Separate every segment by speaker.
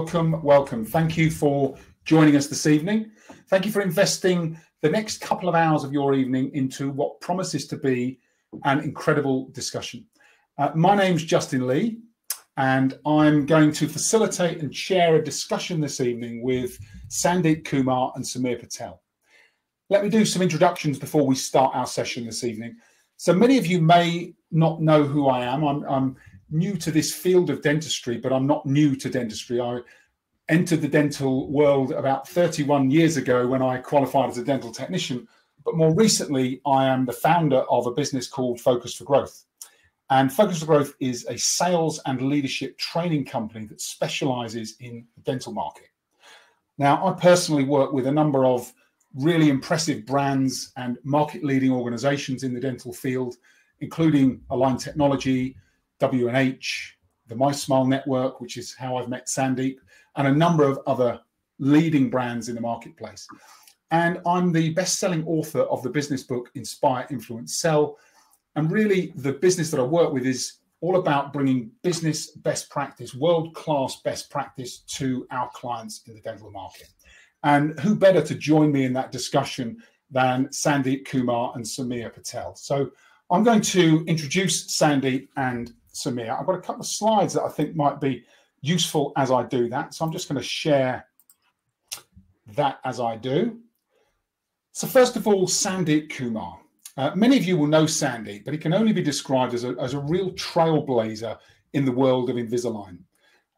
Speaker 1: Welcome, welcome. Thank you for joining us this evening. Thank you for investing the next couple of hours of your evening into what promises to be an incredible discussion. Uh, my name's Justin Leigh, and I'm going to facilitate and share a discussion this evening with Sandeep Kumar and Sameer Patel. Let me do some introductions before we start our session this evening. So many of you may not know who I am. I'm, I'm new to this field of dentistry, but I'm not new to dentistry. I entered the dental world about 31 years ago when I qualified as a dental technician. But more recently, I am the founder of a business called Focus4Growth. And Focus4Growth is a sales and leadership training company that specializes in the dental market. Now, I personally work with a number of really impressive brands and market leading organizations in the dental field, including Align Technology, W&H, the MiSmile Network, which is how I've met Sandeep, and a number of other leading brands in the marketplace. And I'm the best selling author of the business book Inspire, Influence, Sell. And really, the business that I work with is all about bringing business best practice, world class best practice to our clients in the dental market. And who better to join me in that discussion than Sandeep Kumar and Sameer Patel? So I'm going to introduce Sandeep and Sameer. I've got a couple of slides that I think might be useful as I do that. So I'm just going to share that as I do. So first of all, Sandeep Kumar. Uh, many of you will know Sandeep, but he can only be described as a, as a real trailblazer in the world of Invisalign.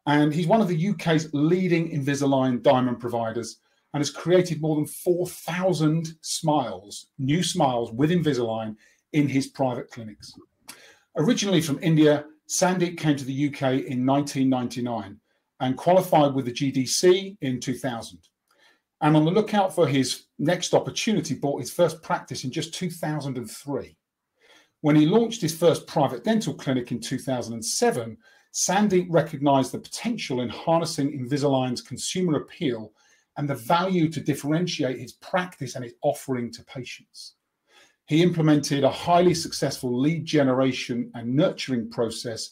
Speaker 1: And he's one of the UK's leading Invisalign diamond providers and has created more than 4,000 smiles, new smiles with Invisalign in his private clinics. Originally from India, Sandeep came to the UK in 1999 and qualified with the GDC in 2000. And on the lookout for his next opportunity, bought his first practice in just 2003. When he launched his first private dental clinic in 2007, Sandeep recognized the potential in harnessing Invisalign's consumer appeal and the value to differentiate his practice and his offering to patients. He implemented a highly successful lead generation and nurturing process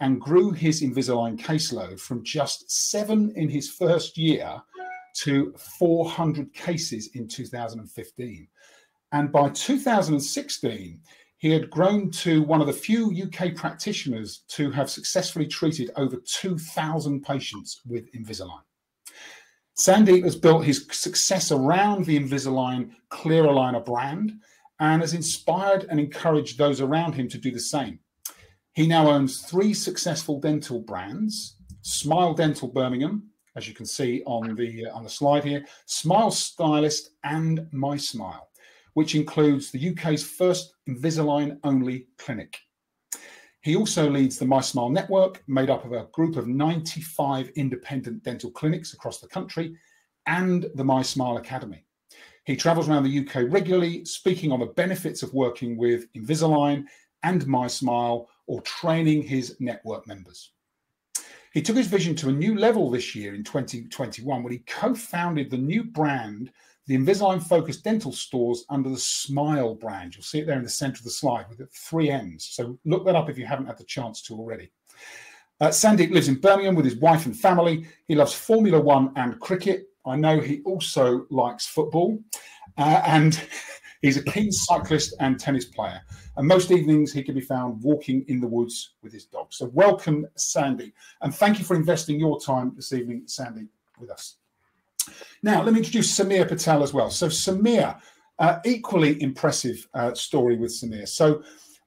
Speaker 1: and grew his Invisalign caseload from just seven in his first year to 400 cases in 2015. And by 2016, he had grown to one of the few UK practitioners to have successfully treated over 2,000 patients with Invisalign. Sandeep has built his success around the Invisalign clear aligner brand and has inspired and encouraged those around him to do the same. He now owns three successful dental brands Smile Dental Birmingham, as you can see on the, uh, on the slide here, Smile Stylist, and MiSmile, which includes the UK's first Invisalign only clinic. He also leads the MiSmile network, made up of a group of 95 independent dental clinics across the country, and the MiSmile Academy. He travels around the UK regularly, speaking on the benefits of working with Invisalign and MiSmile or training his network members. He took his vision to a new level this year in 2021 when he co founded the new brand, the Invisalign focused dental stores under the Smile brand. You'll see it there in the center of the slide with the three M's. So look that up if you haven't had the chance to already. Uh, Sandeep lives in Birmingham with his wife and family. He loves Formula One and cricket. I know he also likes football uh, and he's a keen cyclist and tennis player. And most evenings he can be found walking in the woods with his dog. So welcome, Sandy. And thank you for investing your time this evening, Sandy, with us. Now, let me introduce Sameer Patel as well. So Sameer, uh, equally impressive uh, story with Sameer. So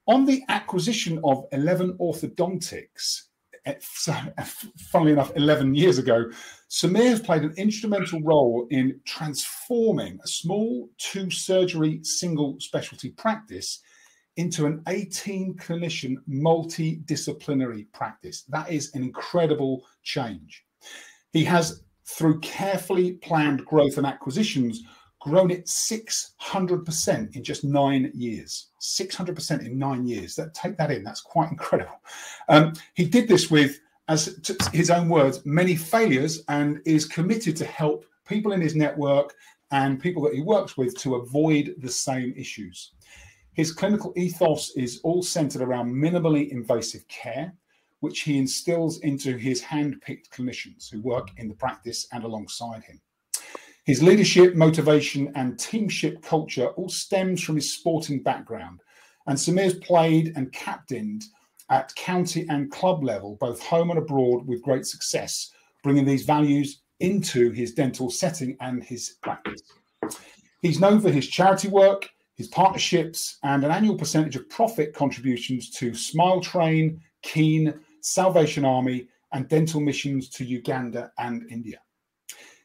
Speaker 1: on the acquisition of Elleven Orthodontics, so, funnily enough, 11 years ago, Sameer has played an instrumental role in transforming a small two surgery single specialty practice into an 18 clinician multidisciplinary practice. That is an incredible change. He has, through carefully planned growth and acquisitions, grown it 600% in just nine years. 600% in nine years. That take that in. That's quite incredible. Um, he did this with, as his own words, many failures, and is committed to help people in his network and people that he works with to avoid the same issues. His clinical ethos is all centered around minimally invasive care, which he instills into his hand-picked clinicians who work in the practice and alongside him. His leadership, motivation, and teamship culture all stems from his sporting background. And Sameer's played and captained at county and club level, both home and abroad, with great success, bringing these values into his dental setting and his practice. He's known for his charity work, his partnerships, and an annual percentage of profit contributions to Smile Train, Keen, Salvation Army, and dental missions to Uganda and India.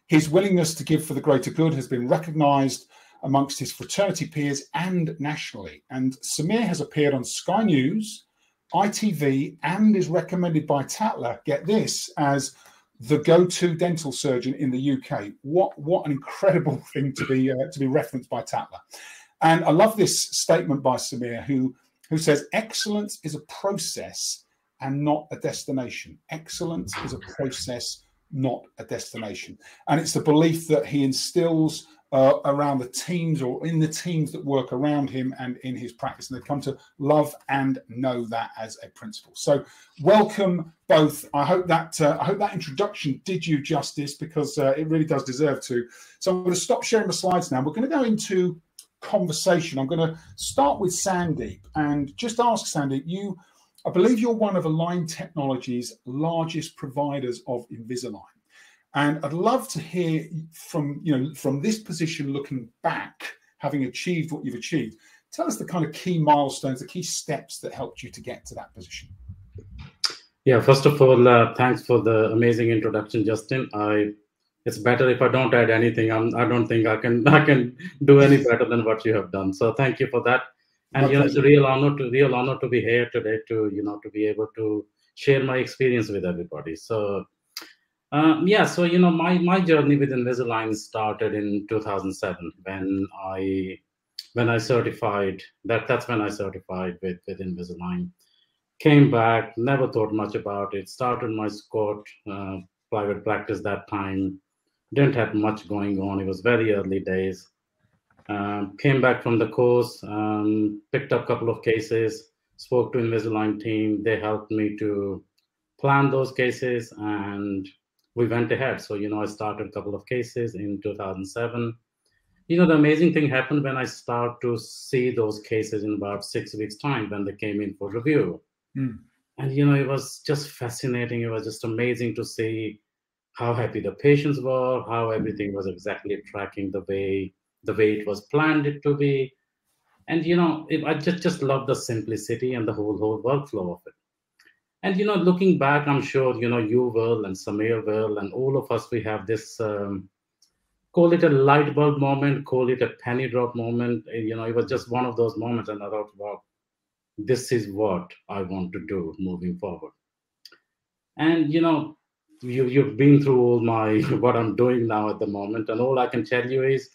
Speaker 1: His willingness to give for the greater good has been recognised amongst his fraternity peers and nationally. And Sameer has appeared on Sky News, ITV, and is recommended by Tatler, get this, as the go-to dental surgeon in the UK. What what an incredible thing to be uh, to be referenced by Tatler. And I love this statement by Sameer, who who says excellence is a process and not a destination. Excellence is a process not a destination. And it's the belief that he instills uh, around the teams or in the teams that work around him and in his practice. And they've come to love and know that as a principle. So welcome both. I hope that uh, I hope that introduction did you justice because uh, it really does deserve to. So I'm going to stop sharing the slides now. We're going to go into conversation. I'm going to start with Sandeep and just ask Sandeep, you I believe you're one of Align Technology's largest providers of Invisalign. And I'd love to hear from, you know, from this position looking back, having achieved what you've achieved, tell us the kind of key milestones, the key steps that helped you to get to that position.
Speaker 2: Yeah, first of all, uh, thanks for the amazing introduction, Justin. I it's better if I don't add anything. I'm, I don't think I can I can do any better than what you have done. So thank you for that and you know it's a real honor to real honor to be here today to you know to be able to share my experience with everybody so um, yeah so you know my my journey with invisalign started in 2007 when i when i certified that that's when i certified with with invisalign came back never thought much about it started my scott uh, private practice that time didn't have much going on it was very early days um, came back from the course, um, picked up a couple of cases, spoke to Invisalign team. They helped me to plan those cases, and we went ahead. So you know, I started a couple of cases in 2007. You know, the amazing thing happened when I start to see those cases in about six weeks' time when they came in for review. Mm. And you know, it was just fascinating. It was just amazing to see how happy the patients were, how everything was exactly tracking the way the way it was planned it to be and you know it, i just just love the simplicity and the whole whole workflow of it and you know looking back i'm sure you know you will and samir will and all of us we have this um, call it a light bulb moment call it a penny drop moment you know it was just one of those moments and i thought wow this is what i want to do moving forward and you know you, you've been through all my what i'm doing now at the moment and all i can tell you is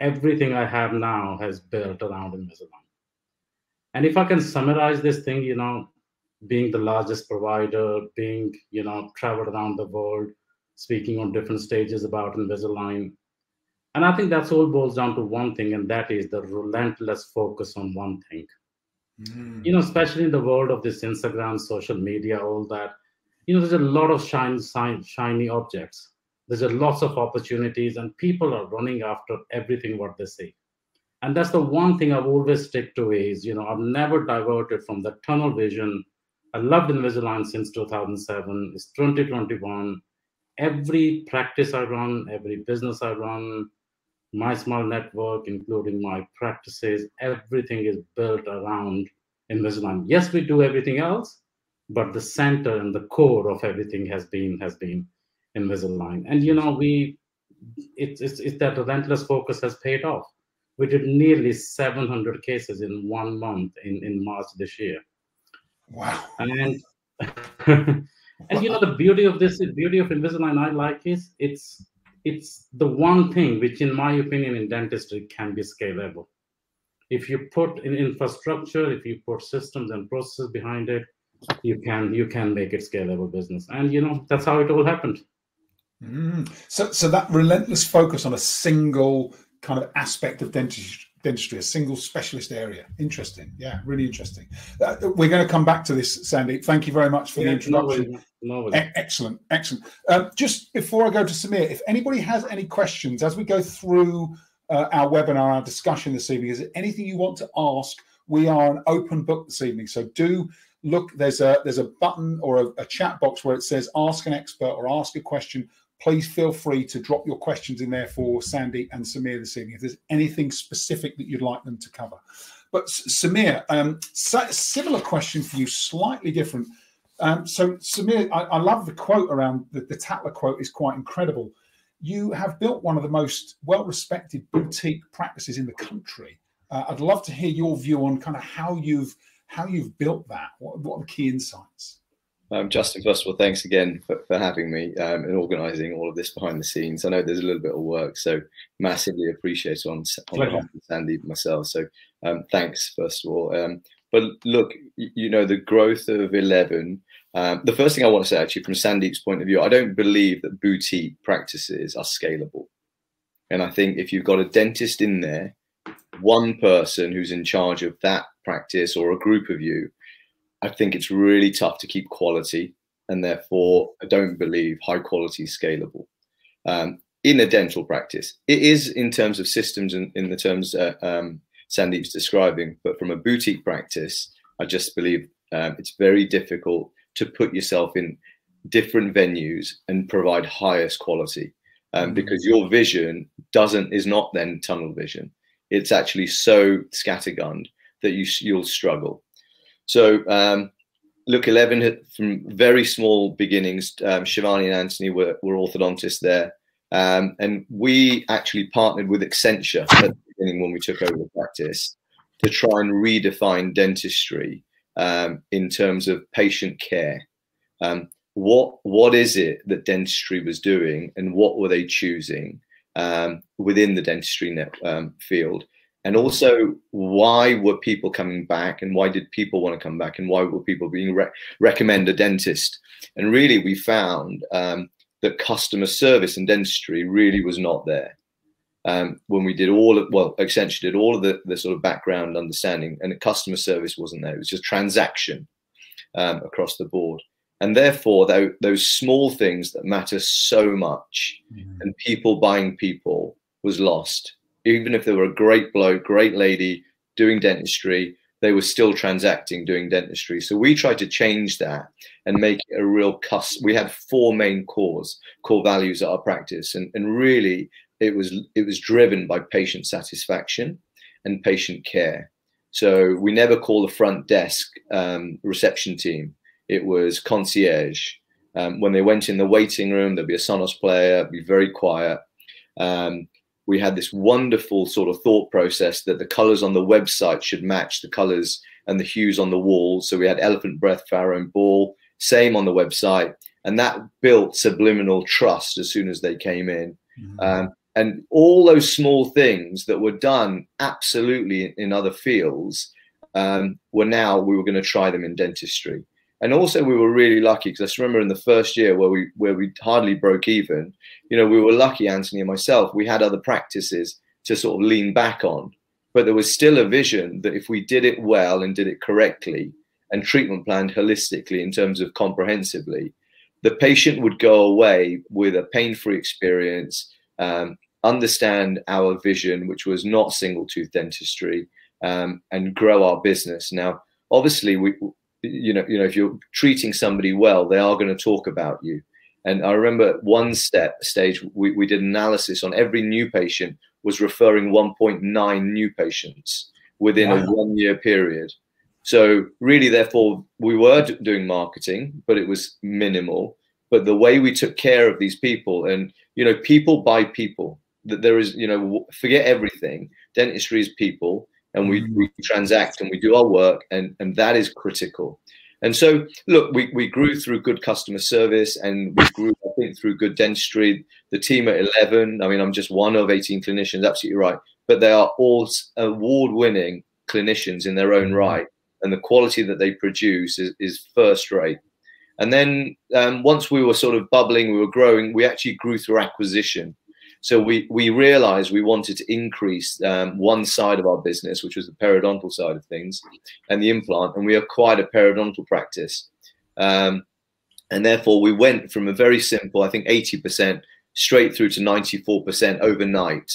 Speaker 2: everything I have now has built around Invisalign. And if I can summarize this thing, you know, being the largest provider, being, you know, traveled around the world, speaking on different stages about Invisalign. And I think that's all boils down to one thing, and that is the relentless focus on one thing. Mm. You know, especially in the world of this Instagram, social media, all that, you know, there's a lot of shiny, shiny objects there's a lots of opportunities and people are running after everything what they see. and that's the one thing i've always stick to is you know i've never diverted from the tunnel vision i loved invisalign since 2007 it's 2021 every practice i run every business i run my MiSmile network including my practices everything is built around invisalign yes we do everything else but the center and the core of everything has been has been Invisalign. And you know, we it's, it's, it's that relentless focus has paid off. We did nearly 700 cases in one month in, in March this year.
Speaker 1: Wow.
Speaker 2: And and you know the beauty of this, the beauty of Invisalign I like is it's it's the one thing which, in my opinion, in dentistry can be scalable. If you put in infrastructure, if you put systems and processes behind it, you can you can make it scalable business. And you know that's how it all happened.
Speaker 1: Mm. So, so that relentless focus on a single kind of aspect of dentistry, dentistry, a single specialist area. Interesting. Yeah, really interesting. Uh, we're going to come back to this, Sandy. Thank you very much for yeah, the introduction. No e- excellent, excellent. Uh, just before I go to Sameer, if anybody has any questions as we go through uh, our webinar, our discussion this evening, is there anything you want to ask? We are an open book this evening, so do look. There's a there's a button or a, a chat box where it says "Ask an expert" or "Ask a question." Please feel free to drop your questions in there for Sandy and Sameer this evening if there's anything specific that you'd like them to cover. But Sameer, um, similar question for you, slightly different. Um, so Sameer, I, I, love the quote around the, the Tatler quote is quite incredible. You have built one of the most well-respected boutique practices in the country. Uh, I'd love to hear your view on kind of how you've how you've built that. What, what are the key insights?
Speaker 3: Um, Justin, first of all, thanks again for, for having me um, and organising all of this behind the scenes. I know there's a little bit of work, so massively appreciate on, on behalf of Sandy myself. So um, thanks, first of all. Um, but look, you know, the growth of Elleven, um, the first thing I want to say, actually, from Sandeep's point of view, I don't believe that boutique practices are scalable. And I think if you've got a dentist in there, one person who's in charge of that practice or a group of you, I think it's really tough to keep quality, and therefore I don't believe high quality is scalable. Um, in a dental practice, it is in terms of systems and in the terms uh, um, Sandeep's describing, but from a boutique practice, I just believe um, it's very difficult to put yourself in different venues and provide highest quality um, mm-hmm. because your vision doesn't is not then tunnel vision. It's actually so scattergunned that you you'll struggle. So um, look, Elleven from very small beginnings, um, Shivani and Anthony were, were orthodontists there. Um, and we actually partnered with Accenture at the beginning when we took over the practice to try and redefine dentistry um, in terms of patient care. Um, what what is it that dentistry was doing, and what were they choosing um, within the dentistry net, um, field? And also why were people coming back and why did people want to come back and why were people being re- recommend a dentist? And really we found um, that customer service in dentistry really was not there. Um, when we did all of well accenture did all of the, the sort of background understanding and the customer service wasn't there. It was just transaction um, across the board. And therefore those, those small things that matter so much mm-hmm. and people buying people was lost even if they were a great bloke, great lady doing dentistry, they were still transacting doing dentistry. So we tried to change that and make it a real cus. We had four main cores, core values at our practice, and, and really it was it was driven by patient satisfaction and patient care. So we never call the front desk um, reception team. It was concierge. Um, when they went in the waiting room, there'd be a Sonos player, be very quiet. Um, we had this wonderful sort of thought process that the colors on the website should match the colors and the hues on the walls. So we had elephant breath, Farrow and ball, same on the website. And that built subliminal trust as soon as they came in. Mm-hmm. Um, and all those small things that were done absolutely in other fields um, were now, we were going to try them in dentistry. And also, we were really lucky because I just remember in the first year where we where we hardly broke even. You know, we were lucky, Anthony and myself. We had other practices to sort of lean back on, but there was still a vision that if we did it well and did it correctly and treatment planned holistically in terms of comprehensively, the patient would go away with a pain-free experience, um, understand our vision, which was not single tooth dentistry, um, and grow our business. Now, obviously, we you know, you know, if you're treating somebody well, they are going to talk about you. And I remember one step stage, we, we did analysis on every new patient was referring 1.9 new patients within wow. a one year period. So really, therefore, we were doing marketing, but it was minimal. But the way we took care of these people, and you know, people buy people. That there is, you know, forget everything. Dentistry is people and we, mm. we transact and we do our work and, and that is critical. And so, look, we, we grew through good customer service and we grew, I think, through good dentistry. The team at Elleven, I mean, I'm just one of 18 clinicians, absolutely right. But they are all award winning clinicians in their own mm. right. And the quality that they produce is, is first rate. And then um, once we were sort of bubbling, we were growing, we actually grew through acquisition. So we we realized we wanted to increase um, one side of our business, which was the periodontal side of things, and the implant, and we acquired a periodontal practice. Um, and therefore, we went from a very simple, I think, 80% straight through to 94% overnight.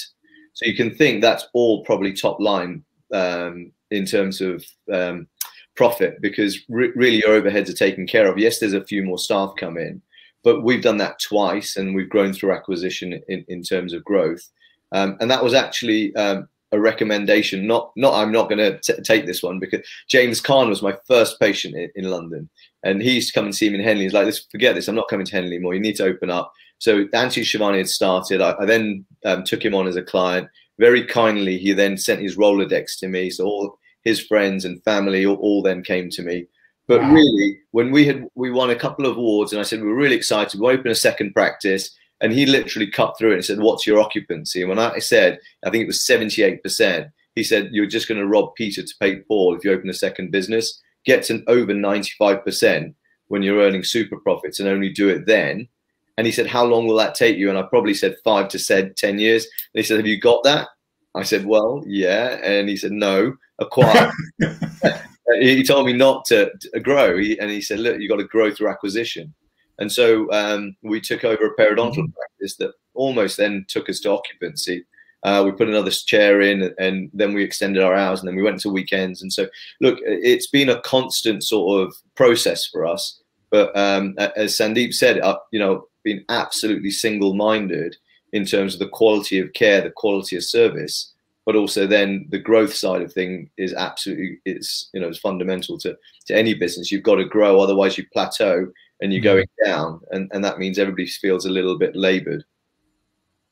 Speaker 3: So you can think that's all probably top line um, in terms of um, profit because re really your overheads are taken care of. Yes, there's a few more staff come in, but we've done that twice and we've grown through acquisition in, in terms of growth. Um, and that was actually um, a recommendation. Not, not I'm not going to take this one because James Khan was my first patient in, in, London, and he used to come and see me in Henley. He's like, "Let's forget this. I'm not coming to Henley anymore. You need to open up." So Anthony Shivani had started. I, I then um, took him on as a client. Very kindly, he then sent his Rolodex to me. So all his friends and family all, all then came to me. But wow. really, when we had we won a couple of awards, and I said we were really excited. We open a second practice, and he literally cut through it and said, "What's your occupancy?" And when I said, I think it was seventy-eight percent, he said, "You're just going to rob Peter to pay Paul if you open a second business. Get to over ninety-five percent when you're earning super profits, and only do it then." And he said, "How long will that take you?" And I probably said five to said ten years. And he said, "Have you got that?" I said, "Well, yeah." And he said, "No, acquire." he told me not to, to grow, he, and he said, "Look, you've got to grow through acquisition." And so um, we took over a periodontal mm-hmm. practice that almost then took us to occupancy. Uh, we put another chair in, and then we extended our hours, and then we went to weekends. And so, look, it's been a constant sort of process for us. But um, as Sandeep said, uh, you know, been absolutely single-minded in terms of the quality of care, the quality of service, but also then the growth side of thing is absolutely it's you know it's fundamental to to any business. You've got to grow otherwise you plateau and you're going mm. down and and that means everybody feels a little bit labored.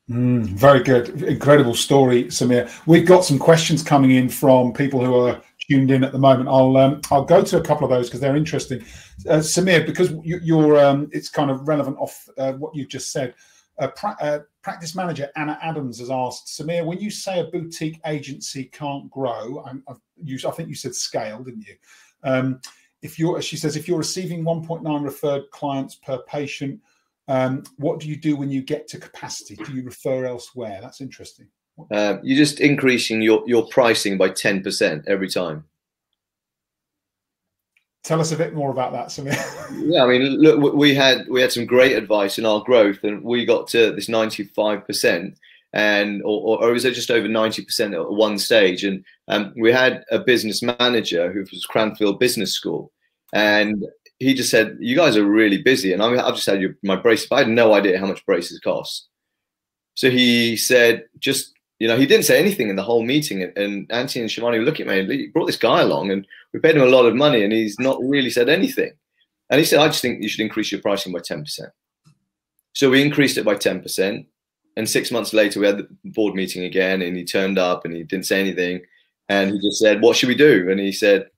Speaker 1: Mm, very good. Incredible story sameer. We've got some questions coming in from people who are tuned in at the moment. I'll um, i'll go to a couple of those because they're interesting. Uh, sameer because you, are um, it's kind of relevant off uh, what you've just said uh, uh, practice manager Anna Adams has asked Sameer, when you say a boutique agency can't grow, I, you, I think you said scale, didn't you? Um, if you're, she says, if you're receiving 1.9 referred clients per patient, um, what do you do when you get to capacity? Do you refer elsewhere? That's interesting.
Speaker 3: Uh, you're just increasing your your pricing by 10% every time.
Speaker 1: Tell us a bit more about that, Sameer.
Speaker 3: yeah, I mean, look, we had we had some great advice in our growth, and we got to this ninety five percent, and or, or was it just over ninety percent at one stage? And um, we had a business manager who was Cranfield Business School, and he just said, "You guys are really busy," and I, I've just had your, my braces. I had no idea how much braces cost. So he said, "Just you know, he didn't say anything in the whole meeting. And, and Anthony and Shivani look at me he brought this guy along and we paid him a lot of money and he's not really said anything. And he said, I just think you should increase your pricing by 10%. So we increased it by 10%. And six months later, we had the board meeting again and he turned up and he didn't say anything. And he just said, What should we do? And he said,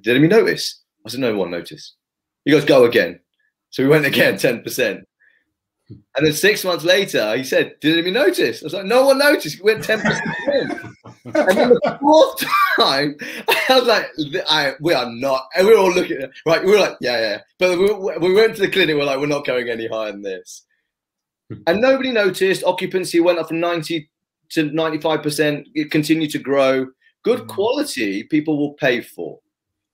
Speaker 3: Did anybody notice? I said, No one noticed. He goes, Go again. So we went again, 10%. And then six months later, he said, "Didn't anybody notice?" I was like, "No one noticed. We went ten percent in." and then the fourth time, I was like, I, "We are not." And we were all looking right. We were like, "Yeah, yeah." But we, we went to the clinic. We're like, "We're not going any higher than this." and nobody noticed. Occupancy went up from ninety to ninety-five percent. It continued to grow. Good mm. quality, people will pay for.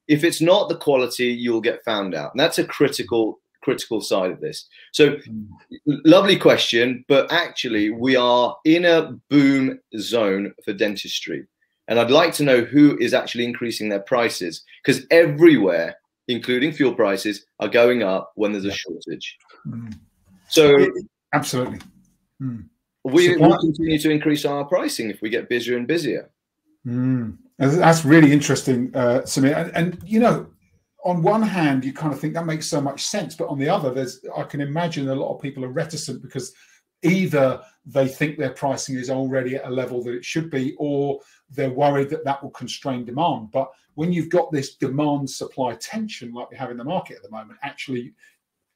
Speaker 3: If it's not the quality, you'll get found out. And that's a critical critical side of this. So, lovely question, but actually, we are in a boom zone for dentistry. And I'd like to know who is actually increasing their prices because everywhere, including fuel prices, are going up when there's a shortage. Mm. So,
Speaker 1: absolutely.
Speaker 3: Mm. We will continue to increase our pricing if we get busier and busier.
Speaker 1: Mm. That's really interesting, uh, Sameer. And, and, you know, on one hand, you kind of think that makes so much sense, but on the other, there's I can imagine a lot of people are reticent because either they think their pricing is already at a level that it should be, or they're worried that that will constrain demand. But when you've got this demand supply tension like we have in the market at the moment, actually,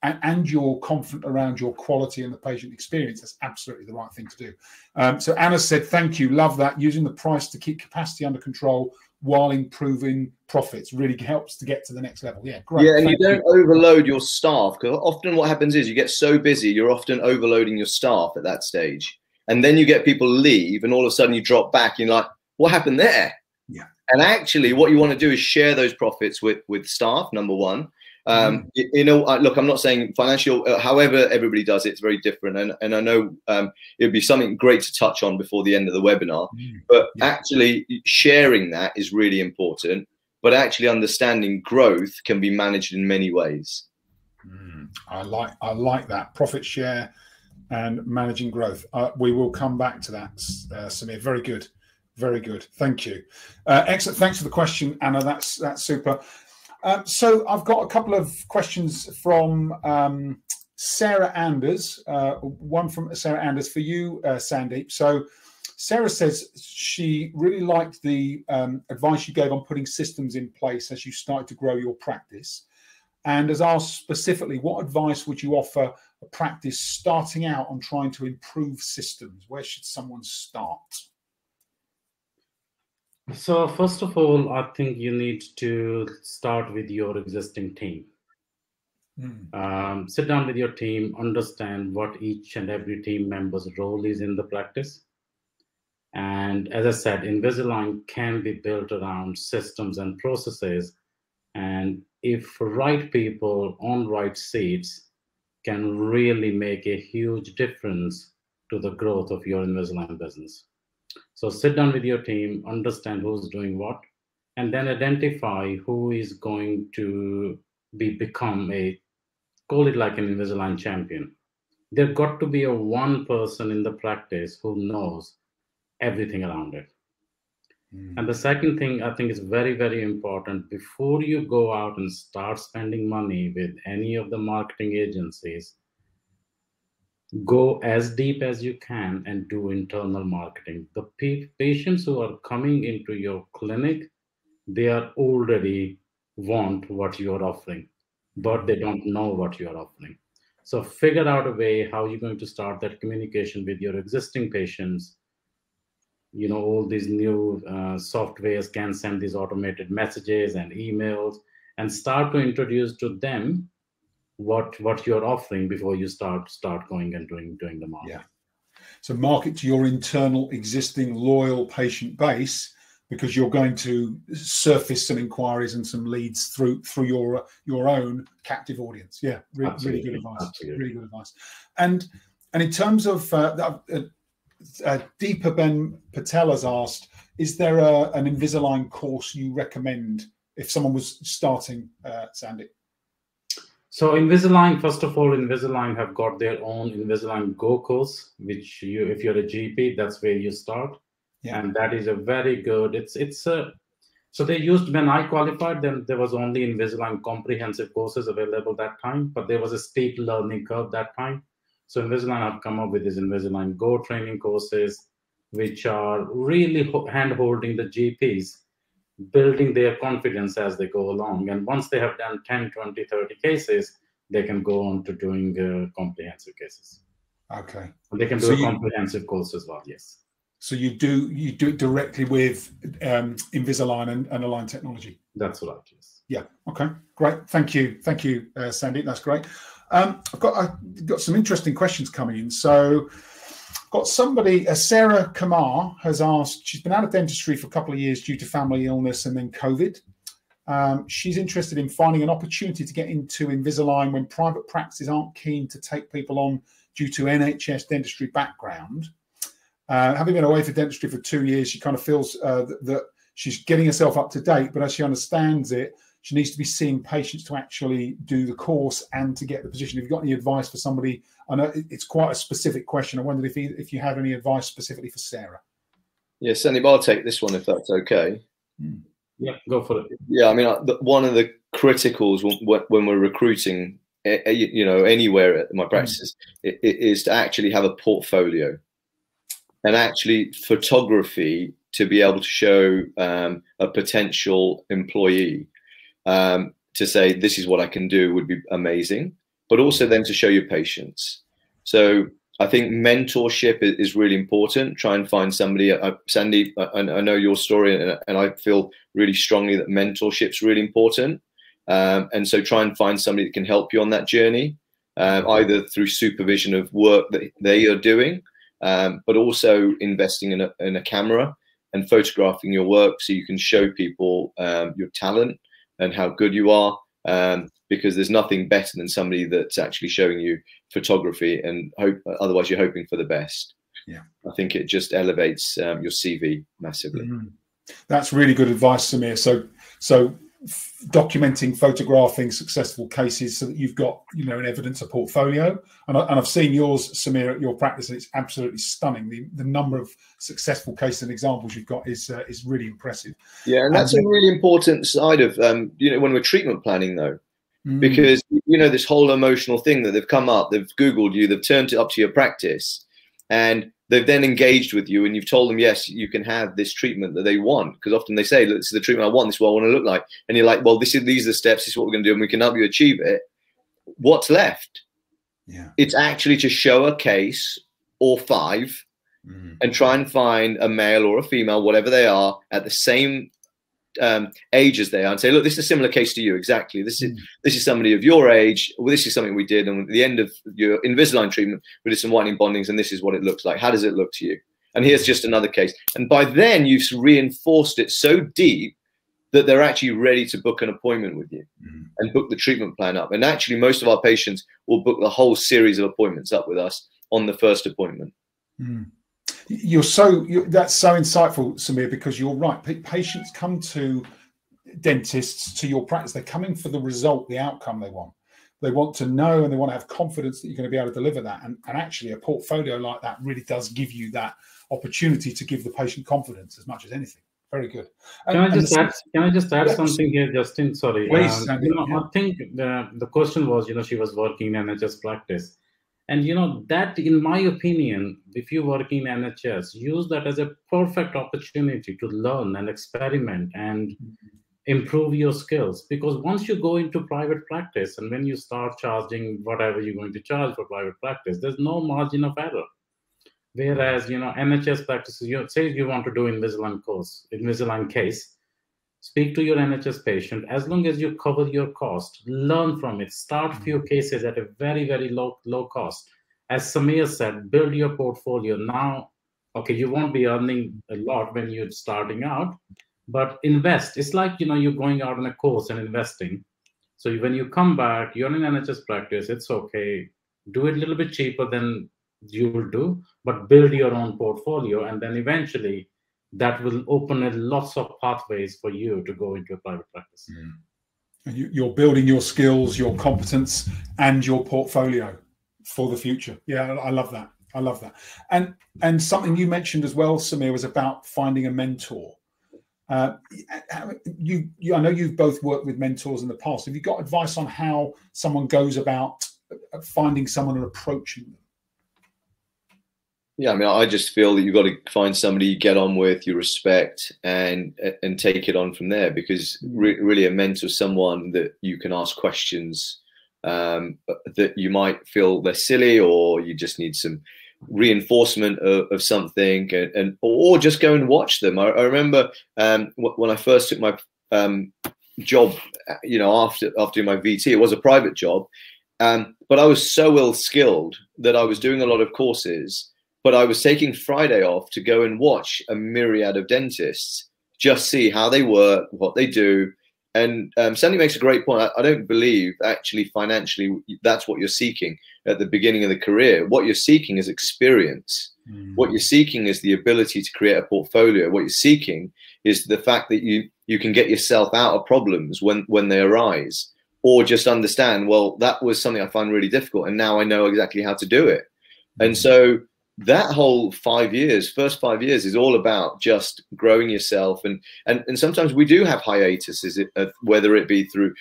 Speaker 1: and, and, you're confident around your quality and the patient experience, that's absolutely the right thing to do. Um, so Anna said, "Thank you, love that. Using the price to keep capacity under control." While improving profits really helps to get to the next level. Yeah, great.
Speaker 3: Yeah, and Thank you don't you. overload your staff because often what happens is you get so busy, you're often overloading your staff at that stage. and then you get people leave, and all of a sudden you drop back. And you're like, what happened there?
Speaker 1: Yeah.
Speaker 3: And actually, what you want to do is share those profits with with staff. Number one, um, mm. you, you, know, look, I'm not saying financial. Uh, however, everybody does it, it's very different, and and I know um, it would be something great to touch on before the end of the webinar. Mm. But yeah. actually, sharing that is really important. But actually, understanding growth can be managed in many ways.
Speaker 1: Mm. I like I like that profit share and managing growth. Uh, we will come back to that, uh, Sameer. Very good, very good. Thank you. Uh, excellent. Thanks for the question, Anna. That's that's super. Um, so I've got a couple of questions from um, Sarah Anders. Uh, one from Sarah Anders for you, uh, Sandeep. So Sarah says she really liked the um, advice you gave on putting systems in place as you started to grow your practice, and has asked specifically, what advice would you offer a practice starting out on trying to improve systems? Where should someone start?
Speaker 2: So first of all, I think you need to start with your existing team. Mm. Um, sit down with your team, understand what each and every team member's role is in the practice. And as I said, Invisalign can be built around systems and processes. And if right people on right seats can really make a huge difference to the growth of your Invisalign business. So sit down with your team, understand who's doing what, and then identify who is going to be become a call it like an Invisalign champion. There got to be a one person in the practice who knows everything around it. Mm. And the second thing I think is very, very important before you go out and start spending money with any of the marketing agencies, go as deep as you can and do internal marketing. The pa- patients who are coming into your clinic, they are already want what you're offering, but they don't know what you're offering. So figure out a way how you're going to start that communication with your existing patients. You know, all these new uh, softwares can send these automated messages and emails and start to introduce to them what what you're offering before you start start going and doing doing the market.
Speaker 1: Yeah. So market to your internal existing loyal patient base because you're going to surface some inquiries and some leads through through your your own captive audience. Yeah, really, really good advice. Absolutely. Really good advice. And and in terms of uh, uh, uh, Deepa Ben Patel has asked, is there a, an Invisalign course you recommend if someone was starting, uh, Sandy?
Speaker 2: So Invisalign, first of all, Invisalign have got their own Invisalign Go course, which you, if you're a GP, that's where you start. Yeah. And that is a very good, it's, it's a, so they used, when I qualified, then there was only Invisalign comprehensive courses available that time, but there was a steep learning curve that time. So Invisalign have come up with these Invisalign Go training courses, which are really hand-holding the GPs building their confidence as they go along. And once they have done 10, 20, 30 cases, they can go on to doing uh, comprehensive cases.
Speaker 1: Okay.
Speaker 2: they can do so a you, comprehensive course as well, yes.
Speaker 1: So you do you do it directly with um, Invisalign and, and Align Technology?
Speaker 2: That's right, yes.
Speaker 1: Yeah, okay, great. Thank you. Thank you, uh, Sandy. That's great. Um, I've got I've got some interesting questions coming in. So got somebody, uh, Sarah Kamar has asked, she's been out of dentistry for a couple of years due to family illness and then COVID. Um, she's interested in finding an opportunity to get into Invisalign when private practices aren't keen to take people on due to NHS dentistry background. Uh, having been away for dentistry for two years, she kind of feels uh, that, that she's getting herself up to date, but as she understands it, she needs to be seeing patients to actually do the course and to get the position. Have you got any advice for somebody? I know it's quite a specific question. I wondered if you, if you have any advice specifically for Sarah.
Speaker 3: Yeah, Sandy, but I'll take this one if that's okay.
Speaker 2: Hmm. Yeah, go for it.
Speaker 3: Yeah, I mean, one of the criticals when we're recruiting, you know, anywhere at my practices, is to actually have a portfolio and actually photography to be able to show um, a potential employee um, to say this is what I can do would be amazing, but also then to show your patience. So I think mentorship is really important. Try and find somebody. Uh, Sandy, I, I, know your story, and, and, I feel really strongly that mentorship is really important. Um, and so try and find somebody that can help you on that journey, um, either through supervision of work that they are doing, um, but also investing in a, in a camera and photographing your work so you can show people um, your talent and how good you are. Um, because there's nothing better than somebody that's actually showing you photography and hope otherwise you're hoping for the best
Speaker 1: yeah
Speaker 3: i think it just elevates um, your cv massively mm-hmm.
Speaker 1: that's really good advice sameer so so documenting photographing successful cases so that you've got you know an evidence a portfolio. And, I, have seen yours sameer at your practice and it's absolutely stunning. The, the number of successful cases and examples you've got is uh, is really impressive.
Speaker 3: Yeah and that's and, a really important side of um, you know when we're treatment planning though mm. because you know this whole emotional thing that they've come up they've googled you they've turned it up to your practice and they've then engaged with you and you've told them yes you can have this treatment that they want. Because often they say this is the treatment i want this is what i want to look like. And you're like well this is these are the steps this is what we're going to do and we can help you achieve it. What's left?
Speaker 1: Yeah.
Speaker 3: It's actually to show a case or five mm. and try and find a male or a female whatever they are at the same um, age as they are and say, look, this is a similar case to you. Exactly. This is this is somebody of your age. Well, this is something we did, and at the end of your Invisalign treatment, we did some whitening bondings, and this is what it looks like. How does it look to you? And here's just another case. And by then, you've reinforced it so deep that they're actually ready to book an appointment with you mm. and book the treatment plan up. And actually, most of our patients will book the whole series of appointments up with us on the first appointment.
Speaker 1: Mm you're so you're, that's so insightful, Sameer, because you're right. P- patients come to dentists to your practice. They're coming for the result, the outcome they want. They want to know and they want to have confidence that you're going to be able to deliver that. And, and actually, a portfolio like that really does give you that opportunity to give the patient confidence as much as anything. Very good.
Speaker 2: And, can I just add? Can I just add something here, Justin? Sorry. Please, um, you know, yeah. I think the the question was, you know, she was working in NHS practice and you know that in my opinion if you work in nhs use that as a perfect opportunity to learn and experiment and mm-hmm. improve your skills. Because once you go into private practice and when you start charging whatever you're going to charge for private practice there's no margin of error. Whereas you know nhs practices you say you want to do invisalign course invisalign case speak to your NHS patient. As long as you cover your cost, learn from it. Start mm-hmm. few cases at a very, very low, low cost. As Sameer said, build your portfolio. Now, okay, you won't be earning a lot when you're starting out, but invest. It's like, you know, you're going out on a course and investing. So when you come back, you're in NHS practice, it's okay. Do it a little bit cheaper than you will do, but build your own portfolio. And then eventually that will open a lots of pathways for you to go into a private practice.
Speaker 1: Mm. You're building your skills, your competence, and your portfolio for the future. Yeah, I love that. I love that. And and something you mentioned as well, Sameer, was about finding a mentor. Uh, you, you, I know you've both worked with mentors in the past. Have you got advice on how someone goes about finding someone and approaching them?
Speaker 3: Yeah, I mean, I just feel that you've got to find somebody you get on with, you respect, and and take it on from there. Because mm. re- really, a mentor is someone that you can ask questions um, that you might feel they're silly, or you just need some reinforcement of, of something, and, and, or just go and watch them. I, I remember um, when I first took my um, job, you know, after after my VT, it was a private job, um, but I was so ill skilled that I was doing a lot of courses but I was taking Friday off to go and watch a myriad of dentists, just see how they work, what they do. And um, Sandy makes a great point. I, I don't believe actually financially that's what you're seeking at the beginning of the career. What you're seeking is experience. Mm. What you're seeking is the ability to create a portfolio. What you're seeking is the fact that you you can get yourself out of problems when when they arise, or just understand. Well, that was something I find really difficult, and now I know exactly how to do it. And mm. so that whole five years, first five years, is all about just growing yourself, and and and sometimes we do have hiatuses, uh, whether it be through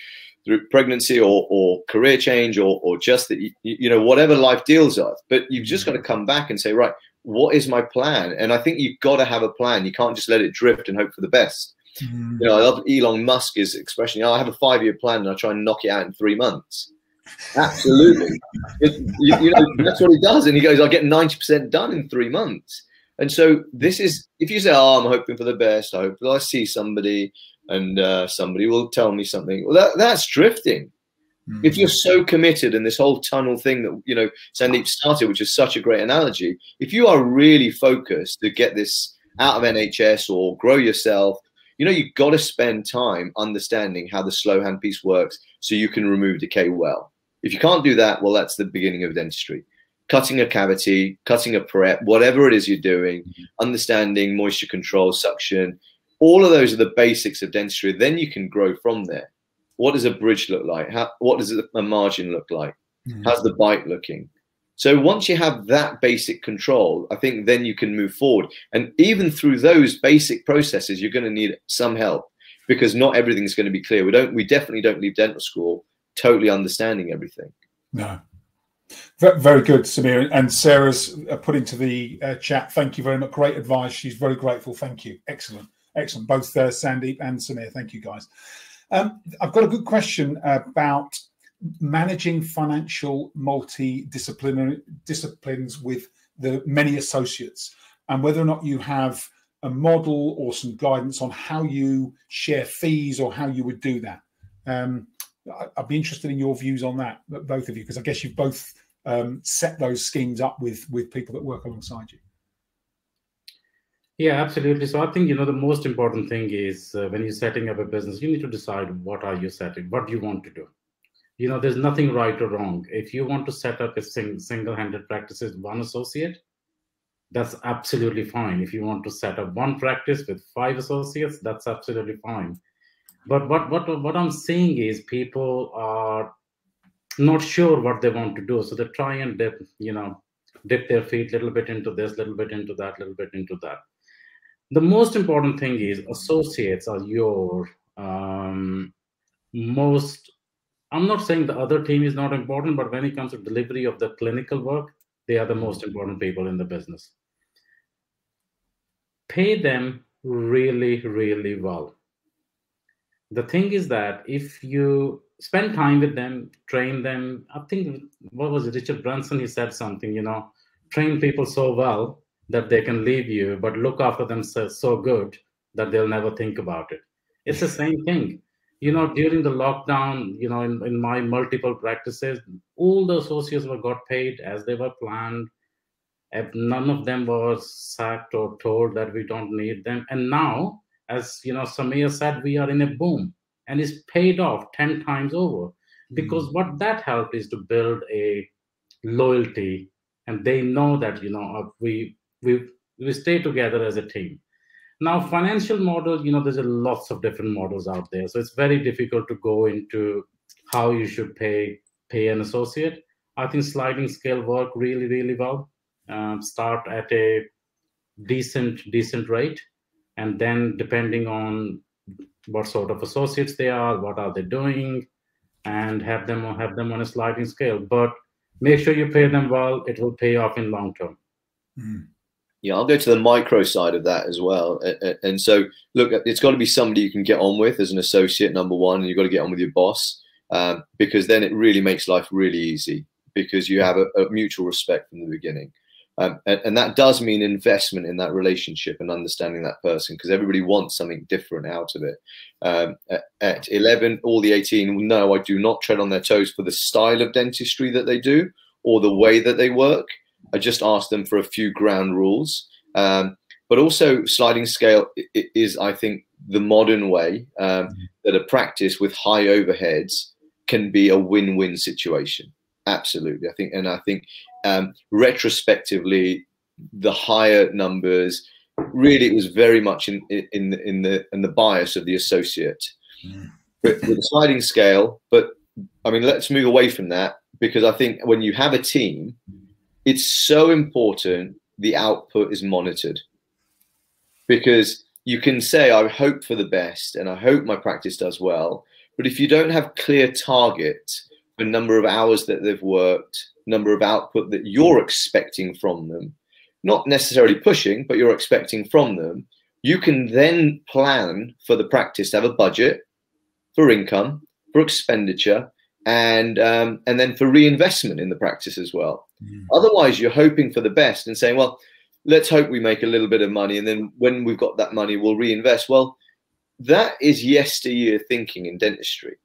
Speaker 3: through pregnancy or or career change or or just that you, you know whatever life deals us. But you've just got to come back and say, right, what is my plan? And I think you've got to have a plan. You can't just let it drift and hope for the best. Mm-hmm. You know, I love Elon Musk's expression. You know, I have a five year plan and I try and knock it out in three months. Absolutely. you, you, know, that's what he does. And he goes, I'll get 90% done in three months. And so this is, if you say, oh, I'm hoping for the best, I hope that I see somebody and uh, somebody will tell me something. Well, that, that's drifting. Mm. If you're so committed in this whole tunnel thing that you know Sandeep started, which is such a great analogy, if you are really focused to get this out of NHS or grow yourself, you know you've got to spend time understanding how the slow hand piece works so you can remove decay well. If you can't do that, well, that's the beginning of dentistry. Cutting a cavity, cutting a prep, whatever it is you're doing, mm-hmm. understanding moisture control, suction, all of those are the basics of dentistry. Then you can grow from there. What does a bridge look like? How, what does a margin look like? Mm-hmm. How's the bite looking? So once you have that basic control, I think then you can move forward. And even through those basic processes, you're going to need some help because not everything's going to be clear. We don't. We definitely don't leave dental school totally understanding everything.
Speaker 1: No. Very good, Sameer. And Sarah's uh, put into the uh, chat. Thank you very much. Great advice. She's very grateful. Thank you. Excellent. Excellent. Both uh, Sandeep and Sameer. Thank you, guys. Um, I've got a good question about managing financial multidisciplinary disciplines with the many associates and whether or not you have a model or some guidance on how you share fees or how you would do that. Um, I'd be interested in your views on that, both of you, because I guess you've both um, set those schemes up with with people that work alongside you.
Speaker 2: Yeah, absolutely. So I think you know the most important thing is uh, when you're setting up a business, you need to decide what are you setting, what do you want to do. You know, there's nothing right or wrong. If you want to set up a sing- single-handed practice with one associate, that's absolutely fine. If you want to set up one practice with five associates, that's absolutely fine. But what what what I'm seeing is people are not sure what they want to do, so they try and dip, you know, dip their feet a little bit into this, a little bit into that, a little bit into that. The most important thing is associates are your um, most i'm not saying the other team is not important but when it comes to delivery of the clinical work they are the most important people in the business. Pay them really really well the thing is that if you spend time with them train them i think what was it richard branson he said something you know train people so well that they can leave you, but look after them so, so good that they'll never think about it. It's the same thing. You know, during the lockdown, you know, in, in my multiple practices, all the associates were got paid as they were planned. If none of them was sacked or told that we don't need them. And now, as you know, Sameer said, we are in a boom and it's paid off 10 times over. Because mm what that helped is to build a loyalty and they know that you know we we we stay together as a team. Now financial model you know there's a lots of different models out there so it's very difficult to go into how you should pay pay an associate. I think sliding scale work really really well um, start at a decent decent rate and then depending on what sort of associates they are what are they doing and have them have them on a sliding scale but make sure you pay them well it will pay off in long term
Speaker 3: mm. Yeah, I'll go to the micro side of that as well. And so, look, it's got to be somebody you can get on with as an associate, number one, and you've got to get on with your boss um, because then it really makes life really easy because you have a, a mutual respect from the beginning. Um, and, and, that does mean investment in that relationship and understanding that person because everybody wants something different out of it. Um, at, at Elleven, all the 18, no, I do not tread on their toes for the style of dentistry that they do or the way that they work. I just ask them for a few ground rules. Um, but also, sliding scale is, I think, the modern way um, mm-hmm. that a practice with high overheads can be a win-win situation. Absolutely, I think, and I think um, retrospectively, the higher numbers really it was very much in in in the in the bias of the associate. Mm. With a sliding scale, but I mean, let's move away from that because I think when you have a team it's so important the output is monitored because you can say i hope for the best and i hope my practice does well but if you don't have clear target for number of hours that they've worked number of output that you're expecting from them not necessarily pushing but you're expecting from them you can then plan for the practice to have a budget for income for expenditure and um, and then for reinvestment in the practice as well. Mm. Otherwise, you're hoping for the best and saying, well, let's hope we make a little bit of money, and then when we've got that money, we'll reinvest. Well, that is yesteryear thinking in dentistry.